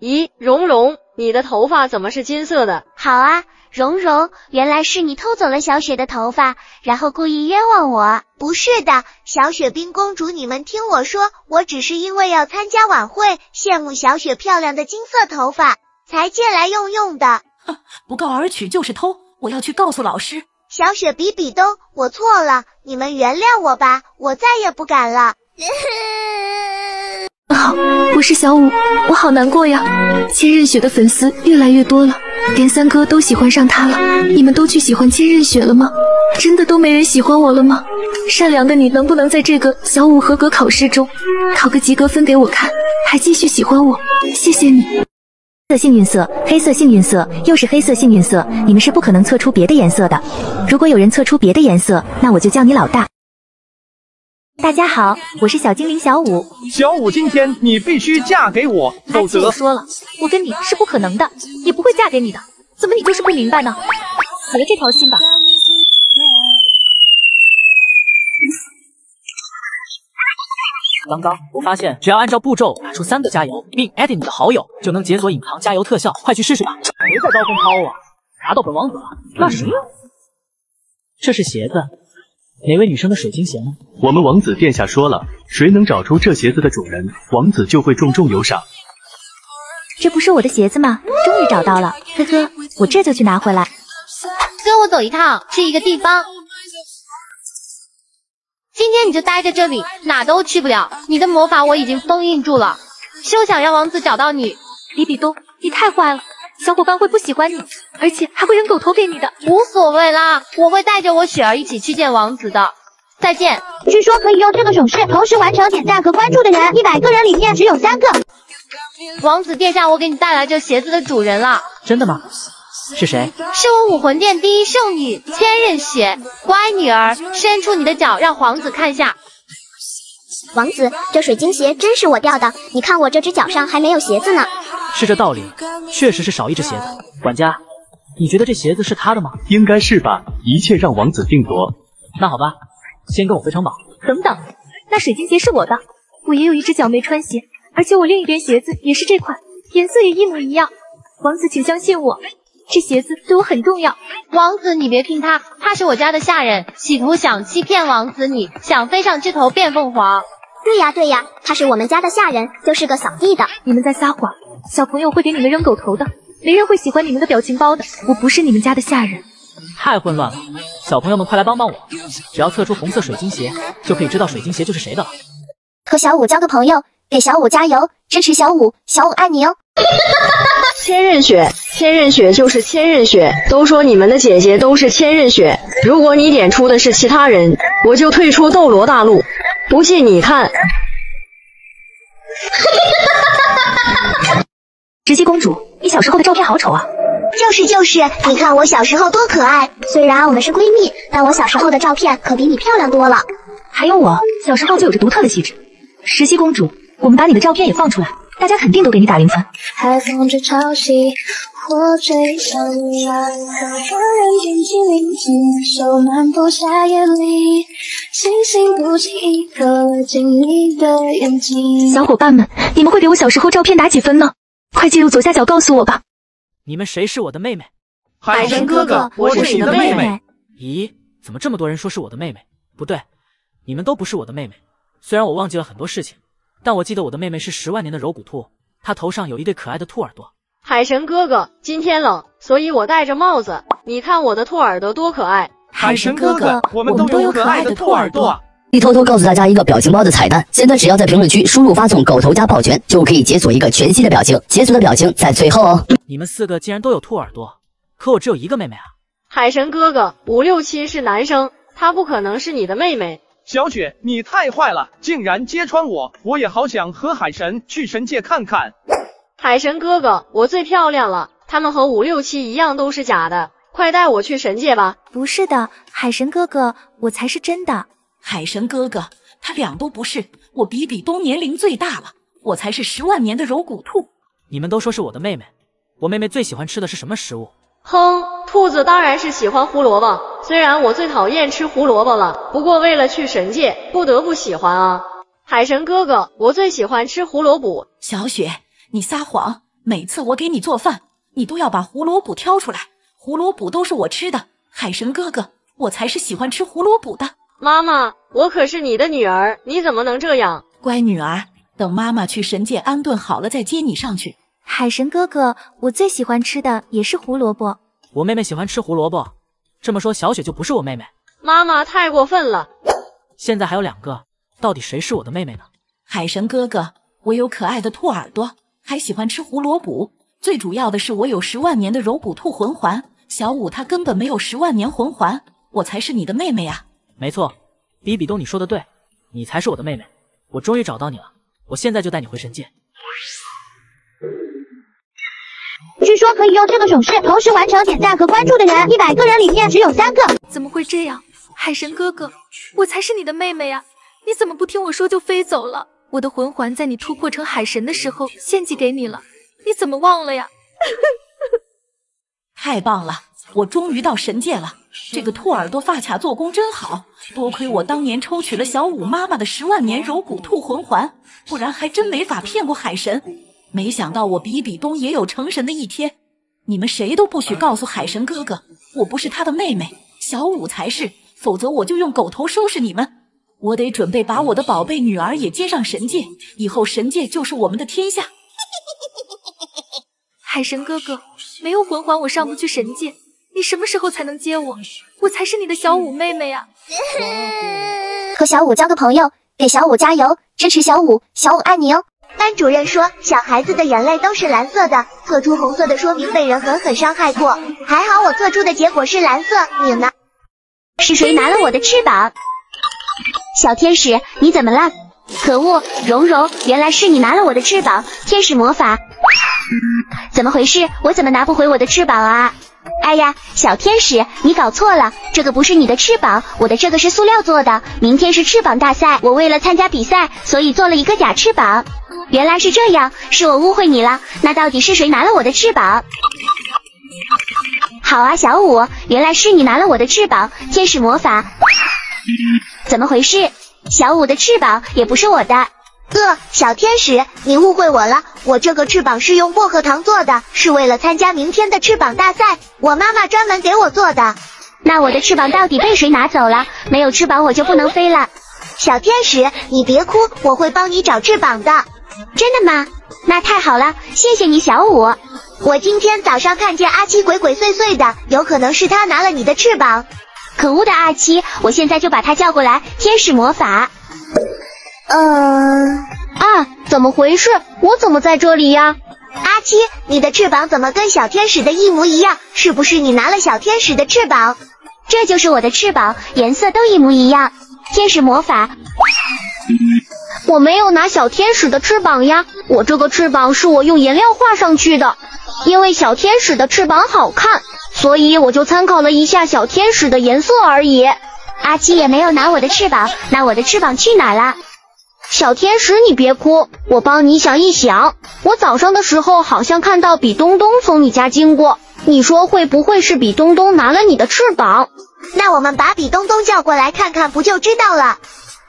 咦，蓉蓉，你的头发怎么是金色的？好啊，蓉蓉，原来是你偷走了小雪的头发，然后故意冤枉我。不是的，小雪冰公主，你们听我说，我只是因为要参加晚会，羡慕小雪漂亮的金色头发，才借来用用的。哼，不告而取就是偷，我要去告诉老师。小雪比比东，我错了，你们原谅我吧，我再也不敢了。啊，[LAUGHS] 我是小五，我好难过呀！千仞雪的粉丝越来越多了，连三哥都喜欢上她了。你们都去喜欢千仞雪了吗？真的都没人喜欢我了吗？善良的你能不能在这个小五合格考试中考个及格分给我看，还继续喜欢我？谢谢你。色幸运色，黑色幸运色，又是黑色幸运色，你们是不可能测出别的颜色的。如果有人测出别的颜色，那我就叫你老大。大家好，我是小精灵小五。小五，今天你必须嫁给我，否则我说了，我跟你是不可能的，也不会嫁给你的。怎么你就是不明白呢？死了这条心吧。刚刚我发现，只要按照步骤打出三个加油，并 add 你的好友，就能解锁隐藏加油特效。快去试试吧！别再高空抛啊！拿到本王子了，那谁？这是鞋子。哪位女生的水晶鞋呢？我们王子殿下说了，谁能找出这鞋子的主人，王子就会重重有赏。这不是我的鞋子吗？终于找到了，呵呵，我这就去拿回来。跟我走一趟，去一个地方。今天你就待在这里，哪都去不了。你的魔法我已经封印住了，休想让王子找到你。比比东，你太坏了。小伙伴会不喜欢你，而且还会扔狗头给你的。无所谓啦，我会带着我雪儿一起去见王子的。再见。据说可以用这个手势同时完成点赞和关注的人，一百个人里面只有三个。王子殿下，我给你带来这鞋子的主人了。真的吗？是谁？是我武魂殿第一圣女千仞雪。乖女儿，伸出你的脚，让皇子看下。王子，这水晶鞋真是我掉的，你看我这只脚上还没有鞋子呢。是这道理，确实是少一只鞋子。管家，你觉得这鞋子是他的吗？应该是吧，一切让王子定夺。那好吧，先跟我回城堡。等等，那水晶鞋是我的，我也有一只脚没穿鞋，而且我另一边鞋子也是这款，颜色也一模一样。王子，请相信我，这鞋子对我很重要。王子，你别听他，他是我家的下人，企图想欺骗王子，你想飞上枝头变凤凰。对呀对呀，他是我们家的下人，就是个扫地的。你们在撒谎，小朋友会给你们扔狗头的，没人会喜欢你们的表情包的。我不是你们家的下人，太混乱了。小朋友们快来帮帮我，只要测出红色水晶鞋，就可以知道水晶鞋就是谁的了。和小五交个朋友，给小五加油，支持小五，小五爱你哦。[LAUGHS] 千仞雪，千仞雪就是千仞雪，都说你们的姐姐都是千仞雪。如果你点出的是其他人，我就退出斗罗大陆。不信你看。[LAUGHS] 直姬公主，你小时候的照片好丑啊！就是就是，你看我小时候多可爱。虽然我们是闺蜜，但我小时候的照片可比你漂亮多了。还有我小时候就有着独特的气质。石溪公主，我们把你的照片也放出来，大家肯定都给你打零分。海风吹潮汐，我最想你那颗让人冰激凌，手漫步夏夜里，星星不经意刻进你的眼睛。小伙伴们，你们会给我小时候照片打几分呢？快进入左下角告诉我吧！你们谁是我的妹妹？海神哥哥，我是你的妹妹。咦，怎么这么多人说是我的妹妹？不对，你们都不是我的妹妹。虽然我忘记了很多事情，但我记得我的妹妹是十万年的柔骨兔，她头上有一对可爱的兔耳朵。海神哥哥，今天冷，所以我戴着帽子。你看我的兔耳朵多可爱！海神哥哥，我们都有可爱的兔耳朵。你偷偷告诉大家一个表情包的彩蛋，现在只要在评论区输入发送“狗头加抱拳”，就可以解锁一个全新的表情，解锁的表情在最后哦。你们四个竟然都有兔耳朵，可我只有一个妹妹啊！海神哥哥，五六七是男生，他不可能是你的妹妹。小雪，你太坏了，竟然揭穿我！我也好想和海神去神界看看。海神哥哥，我最漂亮了，他们和五六七一样都是假的，快带我去神界吧！不是的，海神哥哥，我才是真的。海神哥哥，他俩都不是，我比比东年龄最大了，我才是十万年的柔骨兔。你们都说是我的妹妹，我妹妹最喜欢吃的是什么食物？哼，兔子当然是喜欢胡萝卜。虽然我最讨厌吃胡萝卜了，不过为了去神界，不得不喜欢啊。海神哥哥，我最喜欢吃胡萝卜。小雪，你撒谎，每次我给你做饭，你都要把胡萝卜挑出来，胡萝卜都是我吃的。海神哥哥，我才是喜欢吃胡萝卜的。妈妈，我可是你的女儿，你怎么能这样？乖女儿，等妈妈去神界安顿好了再接你上去。海神哥哥，我最喜欢吃的也是胡萝卜。我妹妹喜欢吃胡萝卜，这么说小雪就不是我妹妹？妈妈太过分了！现在还有两个，到底谁是我的妹妹呢？海神哥哥，我有可爱的兔耳朵，还喜欢吃胡萝卜，最主要的是我有十万年的柔骨兔魂环。小五他根本没有十万年魂环，我才是你的妹妹啊！没错，比比东，你说的对，你才是我的妹妹。我终于找到你了，我现在就带你回神界。据说可以用这个手势同时完成点赞和关注的人，一百个人里面只有三个。怎么会这样？海神哥哥，我才是你的妹妹呀！你怎么不听我说就飞走了？我的魂环在你突破成海神的时候献祭给你了，你怎么忘了呀？[LAUGHS] 太棒了，我终于到神界了。这个兔耳朵发卡做工真好，多亏我当年抽取了小五妈妈的十万年柔骨兔魂环，不然还真没法骗过海神。没想到我比比东也有成神的一天，你们谁都不许告诉海神哥哥，我不是他的妹妹，小五才是，否则我就用狗头收拾你们。我得准备把我的宝贝女儿也接上神界，以后神界就是我们的天下。[LAUGHS] 海神哥哥，没有魂环我上不去神界。你什么时候才能接我？我才是你的小五妹妹呀！[LAUGHS] 和小五交个朋友，给小五加油，支持小五，小五爱你哦。班主任说，小孩子的眼泪都是蓝色的，测出红色的说明被人狠狠伤害过。还好我测出的结果是蓝色，你呢？是谁拿了我的翅膀？小天使，你怎么了？可恶，蓉蓉，原来是你拿了我的翅膀！天使魔法，怎么回事？我怎么拿不回我的翅膀啊？哎呀，小天使，你搞错了，这个不是你的翅膀，我的这个是塑料做的。明天是翅膀大赛，我为了参加比赛，所以做了一个假翅膀。原来是这样，是我误会你了。那到底是谁拿了我的翅膀？好啊，小五，原来是你拿了我的翅膀。天使魔法，怎么回事？小五的翅膀也不是我的。呃，小天使，你误会我了，我这个翅膀是用薄荷糖做的，是为了参加明天的翅膀大赛，我妈妈专门给我做的。那我的翅膀到底被谁拿走了？没有翅膀我就不能飞了。小天使，你别哭，我会帮你找翅膀的。真的吗？那太好了，谢谢你，小五。我今天早上看见阿七鬼鬼祟祟的，有可能是他拿了你的翅膀。可恶的阿七，我现在就把他叫过来。天使魔法。嗯啊，怎么回事？我怎么在这里呀？阿七，你的翅膀怎么跟小天使的一模一样？是不是你拿了小天使的翅膀？这就是我的翅膀，颜色都一模一样。天使魔法。我没有拿小天使的翅膀呀，我这个翅膀是我用颜料画上去的。因为小天使的翅膀好看，所以我就参考了一下小天使的颜色而已。阿七也没有拿我的翅膀，那我的翅膀去哪了？小天使，你别哭，我帮你想一想。我早上的时候好像看到比东东从你家经过，你说会不会是比东东拿了你的翅膀？那我们把比东东叫过来看看，不就知道了？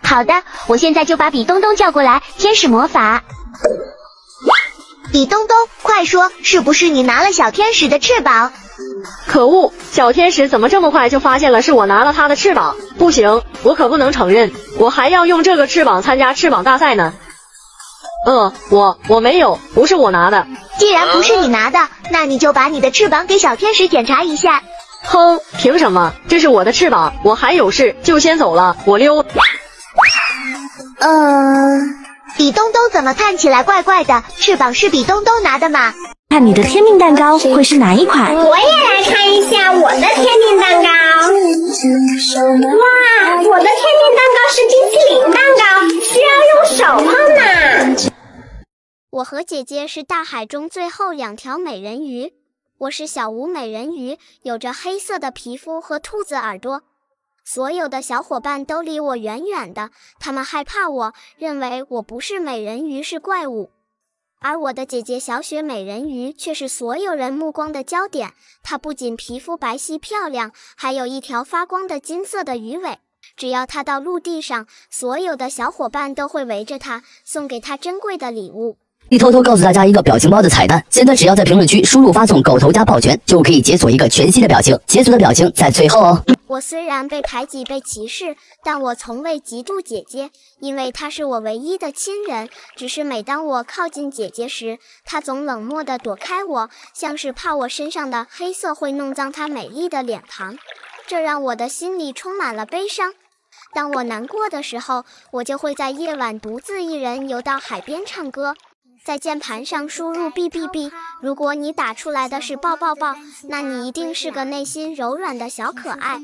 好的，我现在就把比东东叫过来。天使魔法，比东东，快说，是不是你拿了小天使的翅膀？可恶，小天使怎么这么快就发现了是我拿了他的翅膀？不行，我可不能承认，我还要用这个翅膀参加翅膀大赛呢。呃，我我没有，不是我拿的。既然不是你拿的，那你就把你的翅膀给小天使检查一下。哼，凭什么？这是我的翅膀，我还有事，就先走了，我溜。嗯，比东东怎么看起来怪怪的？翅膀是比东东拿的吗？看你的天命蛋糕会是哪一款？我也来看一下我的天命蛋糕。哇，我的天命蛋糕是冰淇淋蛋糕，需要用手碰呢。我和姐姐是大海中最后两条美人鱼。我是小吴美人鱼，有着黑色的皮肤和兔子耳朵。所有的小伙伴都离我远远的，他们害怕我，认为我不是美人鱼，是怪物。而我的姐姐小雪美人鱼却是所有人目光的焦点。她不仅皮肤白皙漂亮，还有一条发光的金色的鱼尾。只要她到陆地上，所有的小伙伴都会围着她，送给她珍贵的礼物。你偷偷告诉大家一个表情包的彩蛋，现在只要在评论区输入发送“狗头加抱拳”，就可以解锁一个全新的表情，解锁的表情在最后哦。我虽然被排挤、被歧视，但我从未嫉妒姐姐，因为她是我唯一的亲人。只是每当我靠近姐姐时，她总冷漠地躲开我，像是怕我身上的黑色会弄脏她美丽的脸庞，这让我的心里充满了悲伤。当我难过的时候，我就会在夜晚独自一人游到海边唱歌。在键盘上输入 b b b，如果你打出来的是抱抱抱，那你一定是个内心柔软的小可爱；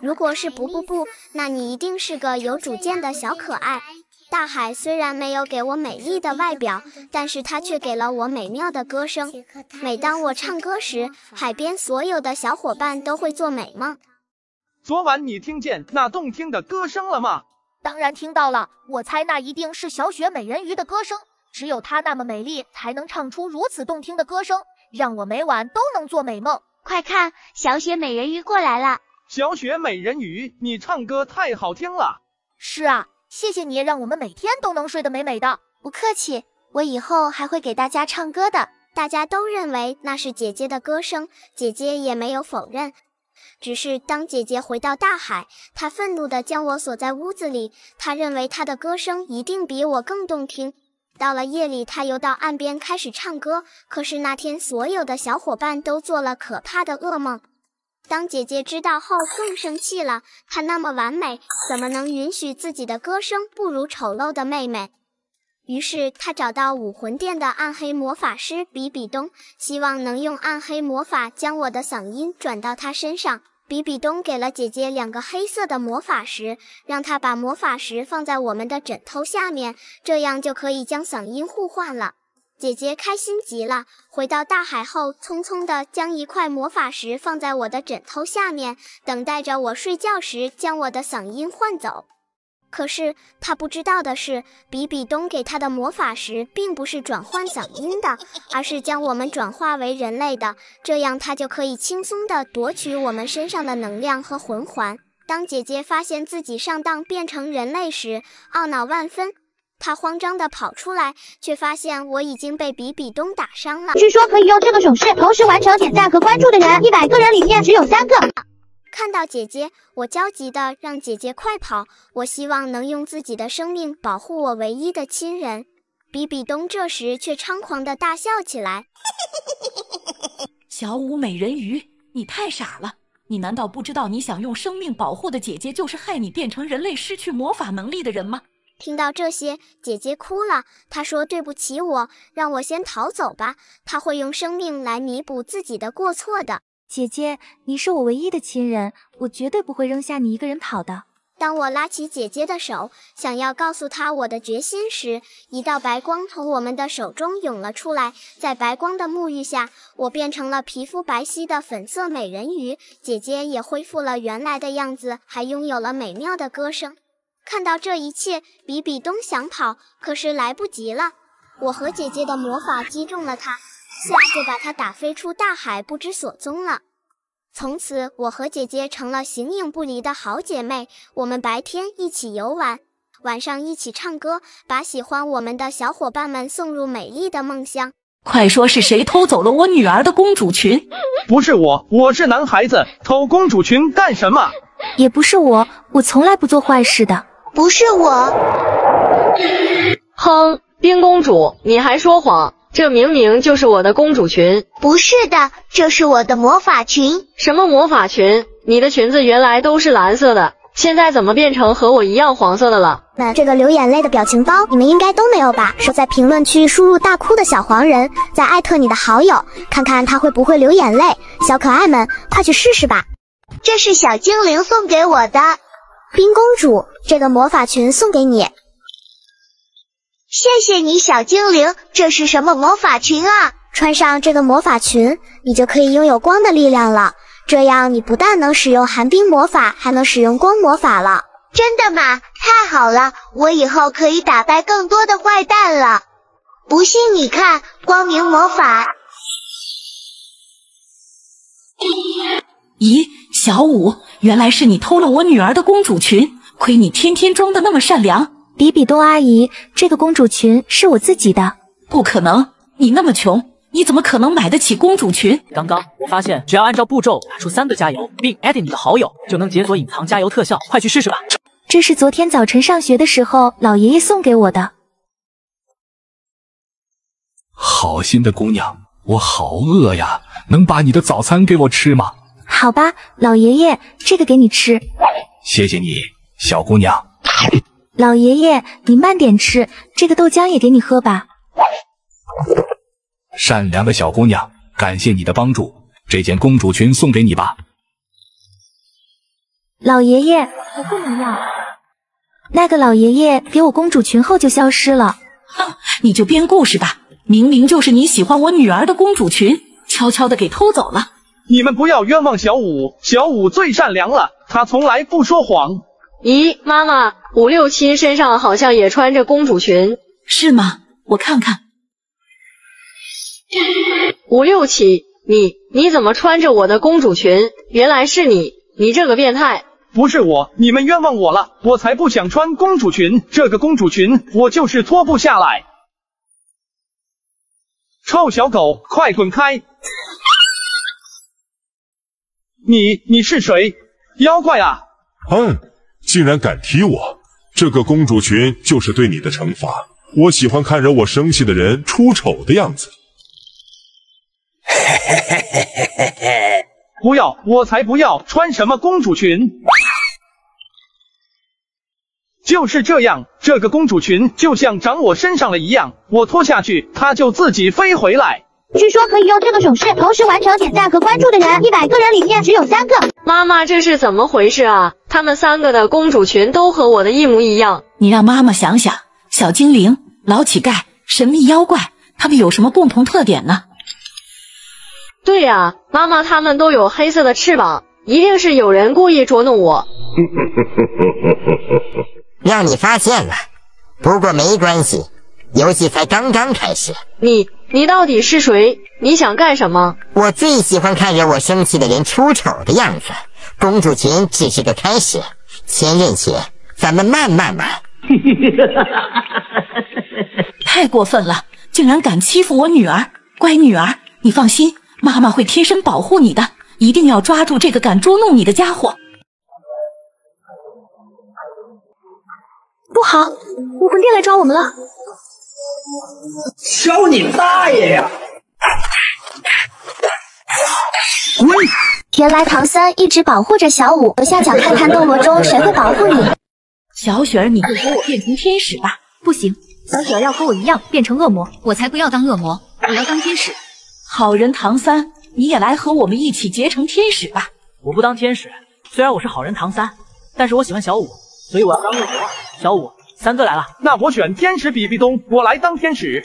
如果是不不不，那你一定是个有主见的小可爱。大海虽然没有给我美丽的外表，但是它却给了我美妙的歌声。每当我唱歌时，海边所有的小伙伴都会做美梦。昨晚你听见那动听的歌声了吗？当然听到了，我猜那一定是小雪美人鱼的歌声。只有她那么美丽，才能唱出如此动听的歌声，让我每晚都能做美梦。快看，小雪美人鱼过来了！小雪美人鱼，你唱歌太好听了。是啊，谢谢你，让我们每天都能睡得美美的。不客气，我以后还会给大家唱歌的。大家都认为那是姐姐的歌声，姐姐也没有否认。只是当姐姐回到大海，她愤怒地将我锁在屋子里。她认为她的歌声一定比我更动听。到了夜里，他游到岸边开始唱歌。可是那天，所有的小伙伴都做了可怕的噩梦。当姐姐知道后，更生气了。她那么完美，怎么能允许自己的歌声不如丑陋的妹妹？于是，她找到武魂殿的暗黑魔法师比比东，希望能用暗黑魔法将我的嗓音转到他身上。比比东给了姐姐两个黑色的魔法石，让她把魔法石放在我们的枕头下面，这样就可以将嗓音互换了。姐姐开心极了，回到大海后，匆匆地将一块魔法石放在我的枕头下面，等待着我睡觉时将我的嗓音换走。可是他不知道的是，比比东给他的魔法石并不是转换嗓音的，而是将我们转化为人类的，这样他就可以轻松地夺取我们身上的能量和魂环。当姐姐发现自己上当变成人类时，懊恼万分，她慌张地跑出来，却发现我已经被比比东打伤了。据说可以用这个手势同时完成点赞和关注的人，一百个人里面只有三个。看到姐姐，我焦急的让姐姐快跑。我希望能用自己的生命保护我唯一的亲人。比比东这时却猖狂的大笑起来。小舞美人鱼，你太傻了！你难道不知道你想用生命保护的姐姐就是害你变成人类、失去魔法能力的人吗？听到这些，姐姐哭了。她说对不起我，让我先逃走吧。她会用生命来弥补自己的过错的。姐姐，你是我唯一的亲人，我绝对不会扔下你一个人跑的。当我拉起姐姐的手，想要告诉她我的决心时，一道白光从我们的手中涌了出来。在白光的沐浴下，我变成了皮肤白皙的粉色美人鱼。姐姐也恢复了原来的样子，还拥有了美妙的歌声。看到这一切，比比东想跑，可是来不及了。我和姐姐的魔法击中了他，下就把他打飞出大海，不知所踪了。从此，我和姐姐成了形影不离的好姐妹。我们白天一起游玩，晚上一起唱歌，把喜欢我们的小伙伴们送入美丽的梦乡。快说是谁偷走了我女儿的公主裙？不是我，我是男孩子，偷公主裙干什么？也不是我，我从来不做坏事的。不是我，哼，冰公主，你还说谎！这明明就是我的公主裙。不是的，这是我的魔法裙。什么魔法裙？你的裙子原来都是蓝色的，现在怎么变成和我一样黄色的了？那这个流眼泪的表情包，你们应该都没有吧？说在评论区输入“大哭的小黄人”，再艾特你的好友，看看他会不会流眼泪。小可爱们，快去试试吧！这是小精灵送给我的。冰公主，这个魔法裙送给你。谢谢你，小精灵。这是什么魔法裙啊？穿上这个魔法裙，你就可以拥有光的力量了。这样，你不但能使用寒冰魔法，还能使用光魔法了。真的吗？太好了，我以后可以打败更多的坏蛋了。不信你看，光明魔法。咦，小五，原来是你偷了我女儿的公主裙，亏你天天装的那么善良。比比东阿姨，这个公主裙是我自己的。不可能，你那么穷，你怎么可能买得起公主裙？刚刚我发现，只要按照步骤打出三个加油，并 add 你的好友，就能解锁隐藏加油特效，快去试试吧。这是昨天早晨上学的时候，老爷爷送给我的。好心的姑娘，我好饿呀，能把你的早餐给我吃吗？好吧，老爷爷，这个给你吃。谢谢你，小姑娘。老爷爷，你慢点吃，这个豆浆也给你喝吧。善良的小姑娘，感谢你的帮助，这件公主裙送给你吧。老爷爷，我不能要。那个老爷爷给我公主裙后就消失了。哼，你就编故事吧，明明就是你喜欢我女儿的公主裙，悄悄的给偷走了。你们不要冤枉小五，小五最善良了，他从来不说谎。咦，妈妈，五六七身上好像也穿着公主裙，是吗？我看看。五六七，你你怎么穿着我的公主裙？原来是你，你这个变态！不是我，你们冤枉我了，我才不想穿公主裙，这个公主裙我就是脱不下来。臭小狗，快滚开！你你是谁？妖怪啊！哼，竟然敢踢我！这个公主裙就是对你的惩罚。我喜欢看惹我生气的人出丑的样子。[LAUGHS] 不要，我才不要穿什么公主裙！就是这样，这个公主裙就像长我身上了一样，我脱下去，它就自己飞回来。据说可以用这个手势同时完成点赞和关注的人，一百个人里面只有三个。妈妈，这是怎么回事啊？他们三个的公主裙都和我的一模一样。你让妈妈想想，小精灵、老乞丐、神秘妖怪，他们有什么共同特点呢？对呀，妈妈，他们都有黑色的翅膀，一定是有人故意捉弄我。[LAUGHS] 让你发现了，不过没关系，游戏才刚刚开始。你你到底是谁？你想干什么？我最喜欢看惹我生气的人出丑的样子。公主裙只是个开始，先认血，咱们慢慢玩。[LAUGHS] 太过分了，竟然敢欺负我女儿！乖女儿，你放心，妈妈会贴身保护你的。一定要抓住这个敢捉弄你的家伙！不好，武魂殿来抓我们了！敲你大爷呀！滚！原来唐三一直保护着小五，左下角看看斗罗中谁会保护你。小雪儿，你就和我变成天使吧。不行，小雪儿要和我一样变成恶魔。我才不要当恶魔，我要当天使。好人唐三，你也来和我们一起结成天使吧。我不当天使，虽然我是好人唐三，但是我喜欢小五，所以我要当恶魔。小五，三哥来了，那我选天使比比东，我来当天使。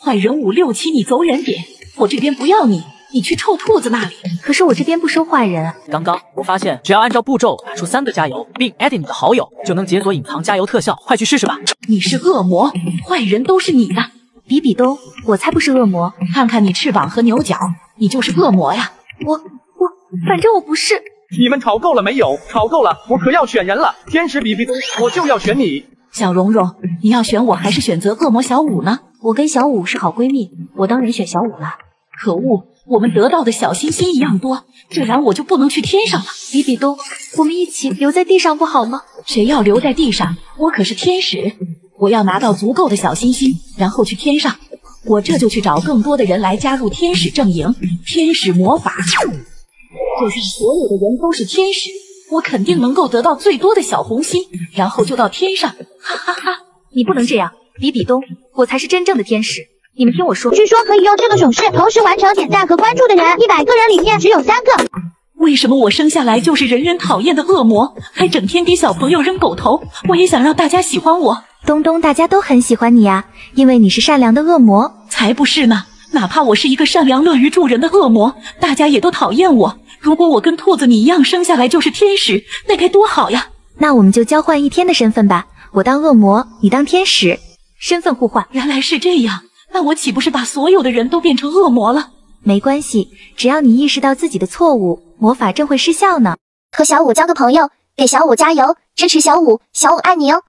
坏人五六七，你走远点，我这边不要你，你去臭兔子那里。可是我这边不收坏人。刚刚我发现，只要按照步骤打出三个加油，并 add 你的好友，就能解锁隐藏加油特效。快去试试吧！你是恶魔，坏人都是你的。比比东，我才不是恶魔！看看你翅膀和牛角，你就是恶魔呀！我我，反正我不是。你们吵够了没有？吵够了，我可要选人了！天使比比东，我就要选你。小蓉蓉，你要选我还是选择恶魔小五呢？我跟小五是好闺蜜，我当然选小五了。可恶，我们得到的小心心一样多，这然我就不能去天上了。比比东，我们一起留在地上不好吗？谁要留在地上？我可是天使，我要拿到足够的小心心，然后去天上。我这就去找更多的人来加入天使阵营。天使魔法，就算所有的人都是天使，我肯定能够得到最多的小红心，然后就到天上。哈哈哈！你不能这样，比比东，我才是真正的天使。你们听我说，据说可以用这个手势同时完成点赞和关注的人，一百个人里面只有三个。为什么我生下来就是人人讨厌的恶魔，还整天给小朋友扔狗头？我也想让大家喜欢我。东东，大家都很喜欢你呀，因为你是善良的恶魔。才不是呢！哪怕我是一个善良、乐于助人的恶魔，大家也都讨厌我。如果我跟兔子你一样生下来就是天使，那该多好呀！那我们就交换一天的身份吧，我当恶魔，你当天使，身份互换。原来是这样，那我岂不是把所有的人都变成恶魔了？没关系，只要你意识到自己的错误，魔法正会失效呢。和小五交个朋友，给小五加油，支持小五，小五爱你哦。